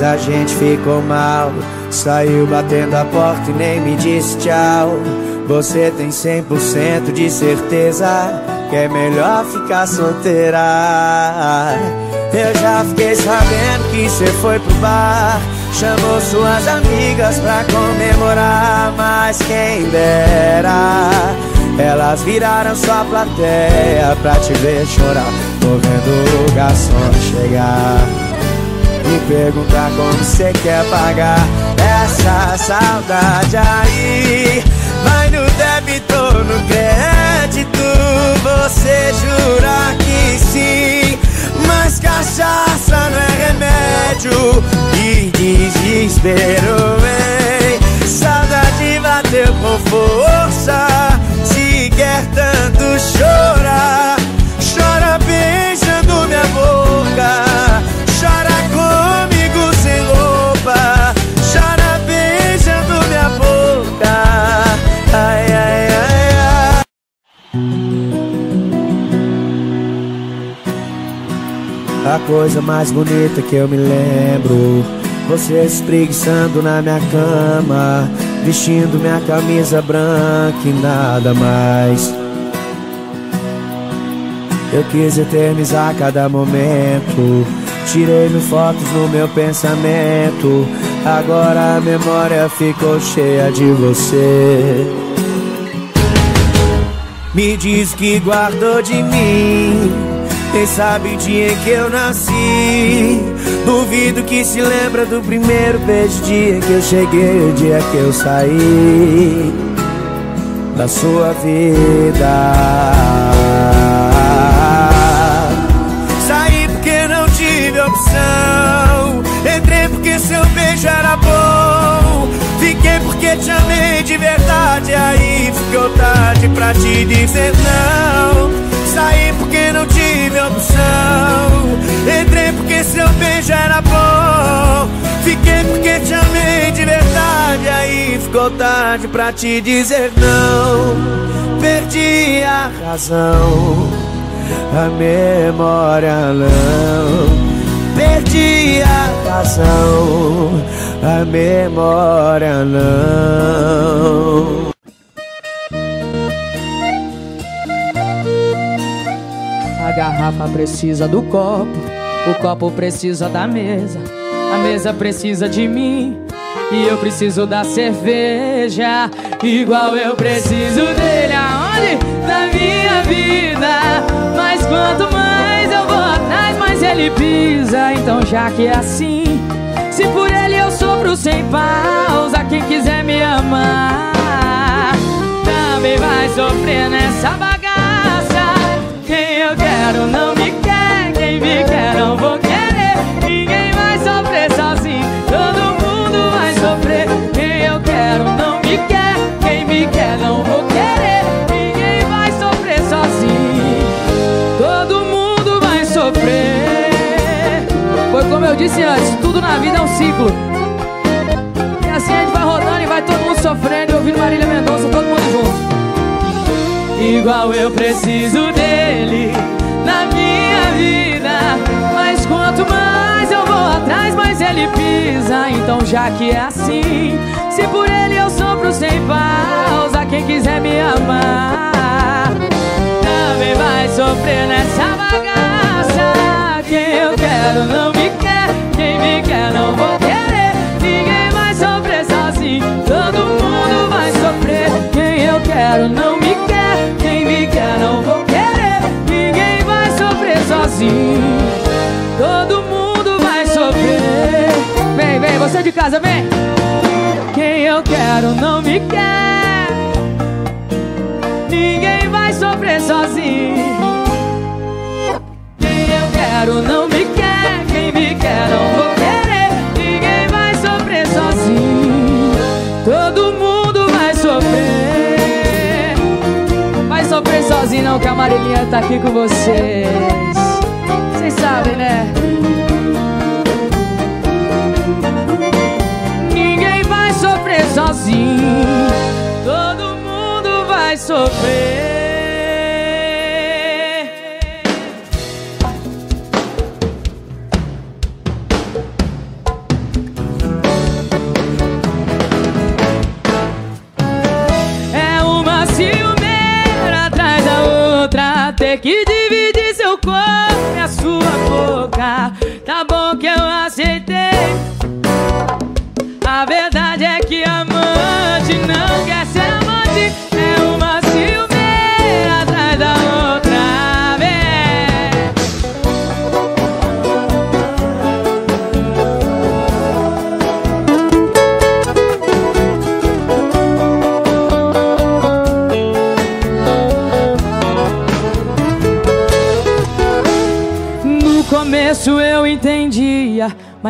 a gente ficou mal. Saiu batendo a porta e nem me disse tchau. Você tem 100% de certeza Que é melhor ficar solteira. Eu já fiquei sabendo que você foi pro bar Chamou suas amigas pra comemorar, mas quem dera. Elas viraram sua plateia pra te ver chorar Tô vendo o garçom chegar E perguntar como você quer pagar Essa saudade aí. Vai no débito no crédito Você jura que sim. Mas cachaça não é remédio E desespero vem Saudade bateu com força Se quer tanto chorar A coisa mais bonita que eu me lembro. Você espreguiçando na minha cama Vestindo minha camisa branca e nada mais. Eu quis eternizar cada momento. Tirei mil fotos no meu pensamento. Agora a memória ficou cheia de você. Me diz que guardou de mim nem sabe o dia que eu nasci? Duvido que se lembra do primeiro beijo Dia que eu cheguei, o dia que eu saí Da sua vida. Saí porque não tive opção. Entrei porque seu beijo era bom. Fiquei porque te amei de verdade. Aí ficou tarde pra te dizer não. Entrei porque seu beijo era bom. Fiquei porque te amei de verdade. Aí ficou tarde pra te dizer não. Perdi a razão. A memória não. Perdi a razão. A memória não garrafa precisa do copo, o copo precisa da mesa, a mesa precisa de mim. E eu preciso da cerveja, igual eu preciso dele aonde? Na minha vida. Mas quanto mais eu vou atrás, mais ele pisa. Então já que é assim, se por ele eu sofro sem pausa, quem quiser me amar também vai sofrer nessa bagaça. Quero não me quer, quem me quer não vou querer. Ninguém vai sofrer sozinho, todo mundo vai sofrer. Quem eu quero não me quer, quem me quer não vou querer. Ninguém vai sofrer sozinho, todo mundo vai sofrer. Foi como eu disse antes, tudo na vida é um ciclo. E assim a gente vai rodando e vai todo mundo sofrendo ouvindo Marília Mendonça, todo mundo junto. Igual eu preciso dele na minha vida. Mas quanto mais eu vou atrás, mais ele pisa. Então, já que é assim, se por ele eu sofro sem pausa, quem quiser me amar também vai sofrer nessa bagaça. Quem eu quero não me quer, quem me quer não vou querer. Ninguém vai sofrer sozinho, todo mundo vai sofrer. Quem eu quero não me quer, quem me quer não vou querer. Sozinho, todo mundo vai sofrer. Vem, vem, você de casa, vem. Quem eu quero não me quer. Ninguém vai sofrer sozinho. Quem eu quero não me quer, quem me quer não vou querer. Ninguém vai sofrer sozinho, todo mundo vai sofrer. Vai sofrer sozinho não, que a Marilinha tá aqui com vocês. Vocês sabem, né? Ninguém vai sofrer sozinho, todo mundo vai sofrer.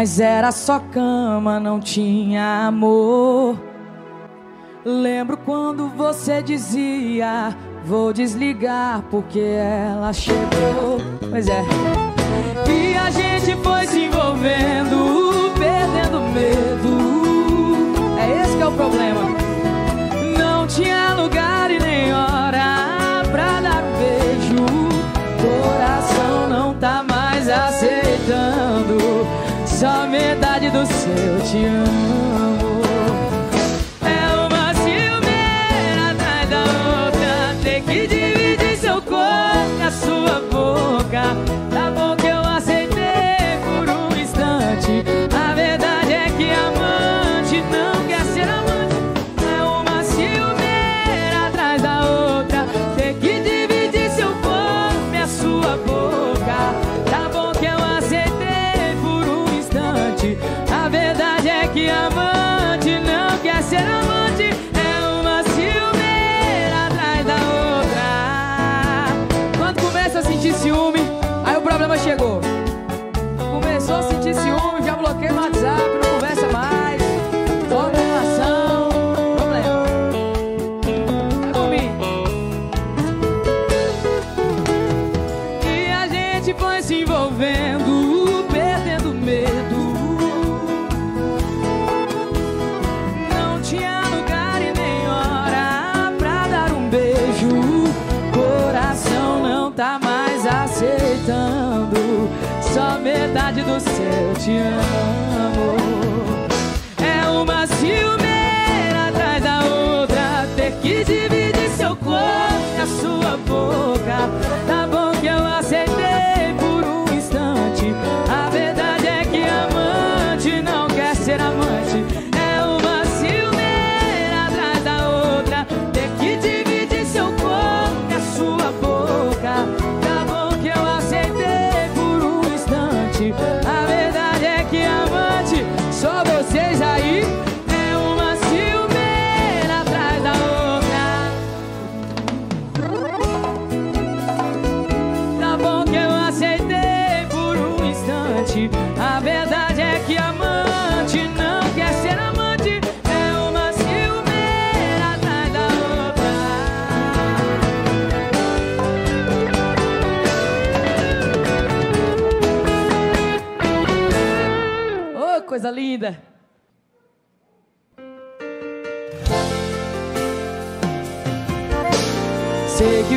Mas era só cama, não tinha amor. Lembro quando você dizia: Vou desligar porque ela chegou. Pois é. Te amo. É uma ciumeira atrás da outra, ter que dividir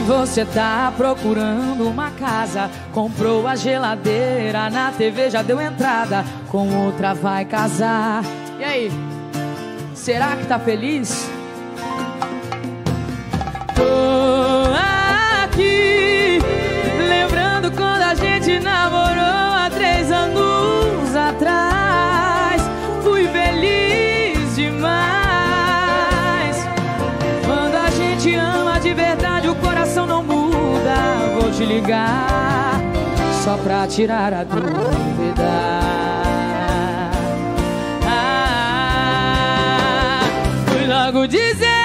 você tá procurando uma casa. Comprou a geladeira, na TV já deu entrada. Com outra vai casar. E aí? Será que tá feliz? Te ligar só pra tirar a dúvida. Ah, fui logo dizendo,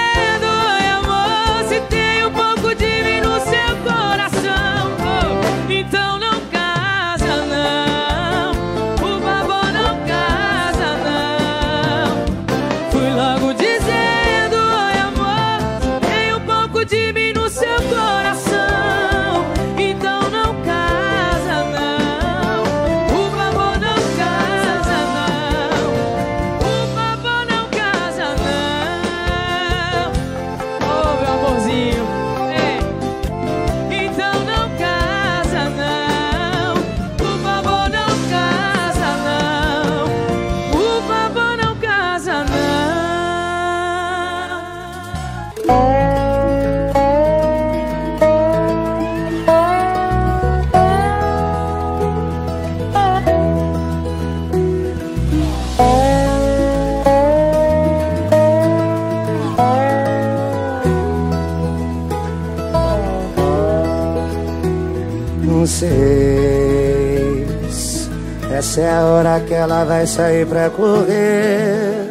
Essa é a hora que ela vai sair pra correr.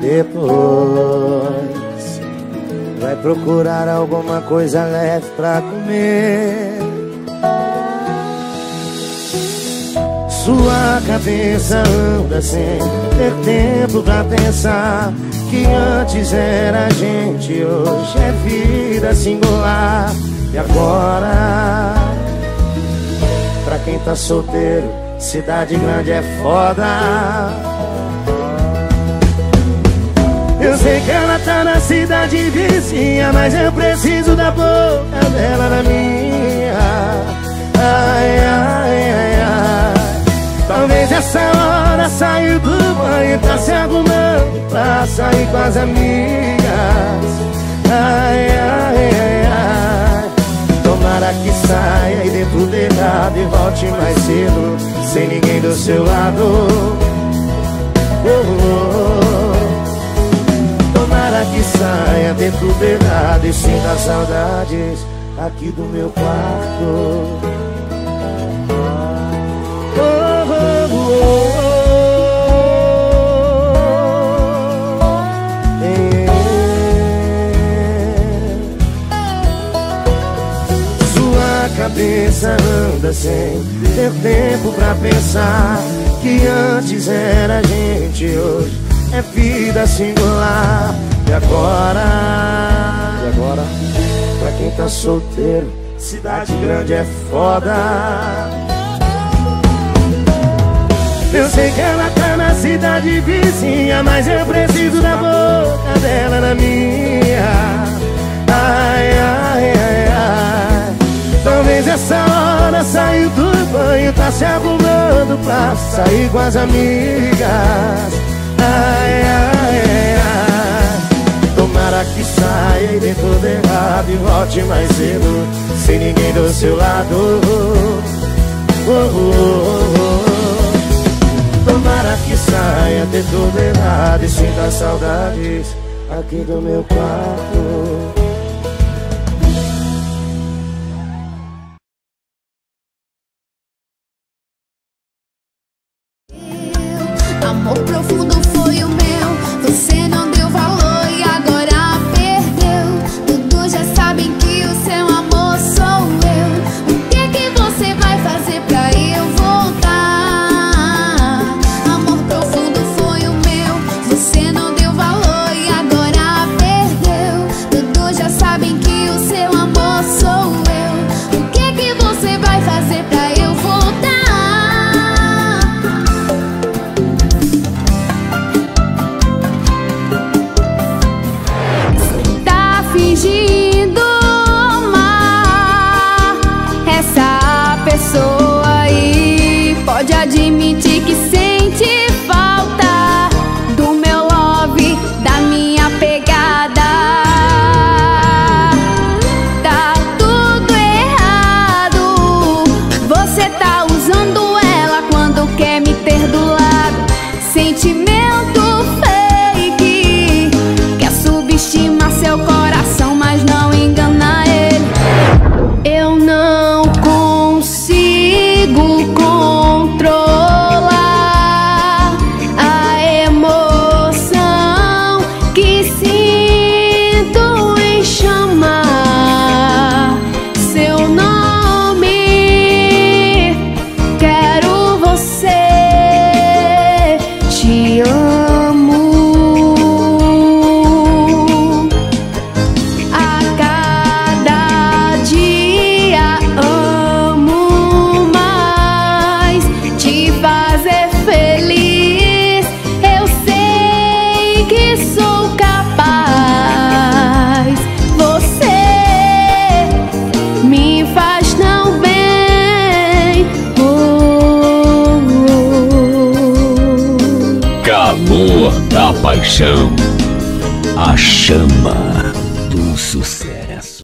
Depois Vai procurar alguma coisa leve pra comer. Sua cabeça anda sem ter tempo pra pensar Que antes era gente, hoje é vida singular. E agora, quem tá solteiro, cidade grande é foda eu sei que ela tá na cidade vizinha, mas eu preciso da boca dela na minha. Ai, ai, ai, ai. Talvez essa hora saiu do banho, tá se arrumando pra sair com as amigas. Ai, ai, ai. Tomara que saia e dê tudo errado e volte mais cedo, sem ninguém do seu lado. Oh, oh, oh. Tomara que saia, dê tudo errado e sinta saudades aqui do meu quarto. Cabeça anda sem ter tempo pra pensar que antes era gente, hoje é vida singular. E agora? E agora? Pra quem tá solteiro, cidade grande é foda. Eu sei que ela tá na cidade vizinha, mas eu preciso da boca dela na minha. Ai, ai, ai, ai. Talvez essa hora saiu do banho Tá se arrumando pra sair com as amigas. Ai, ai, ai. Tomara que saia e dê tudo errado E volte mais cedo Sem ninguém do seu lado. Oh, oh, oh, oh. Tomara que saia, dê tudo errado E sinta saudades aqui do meu quarto.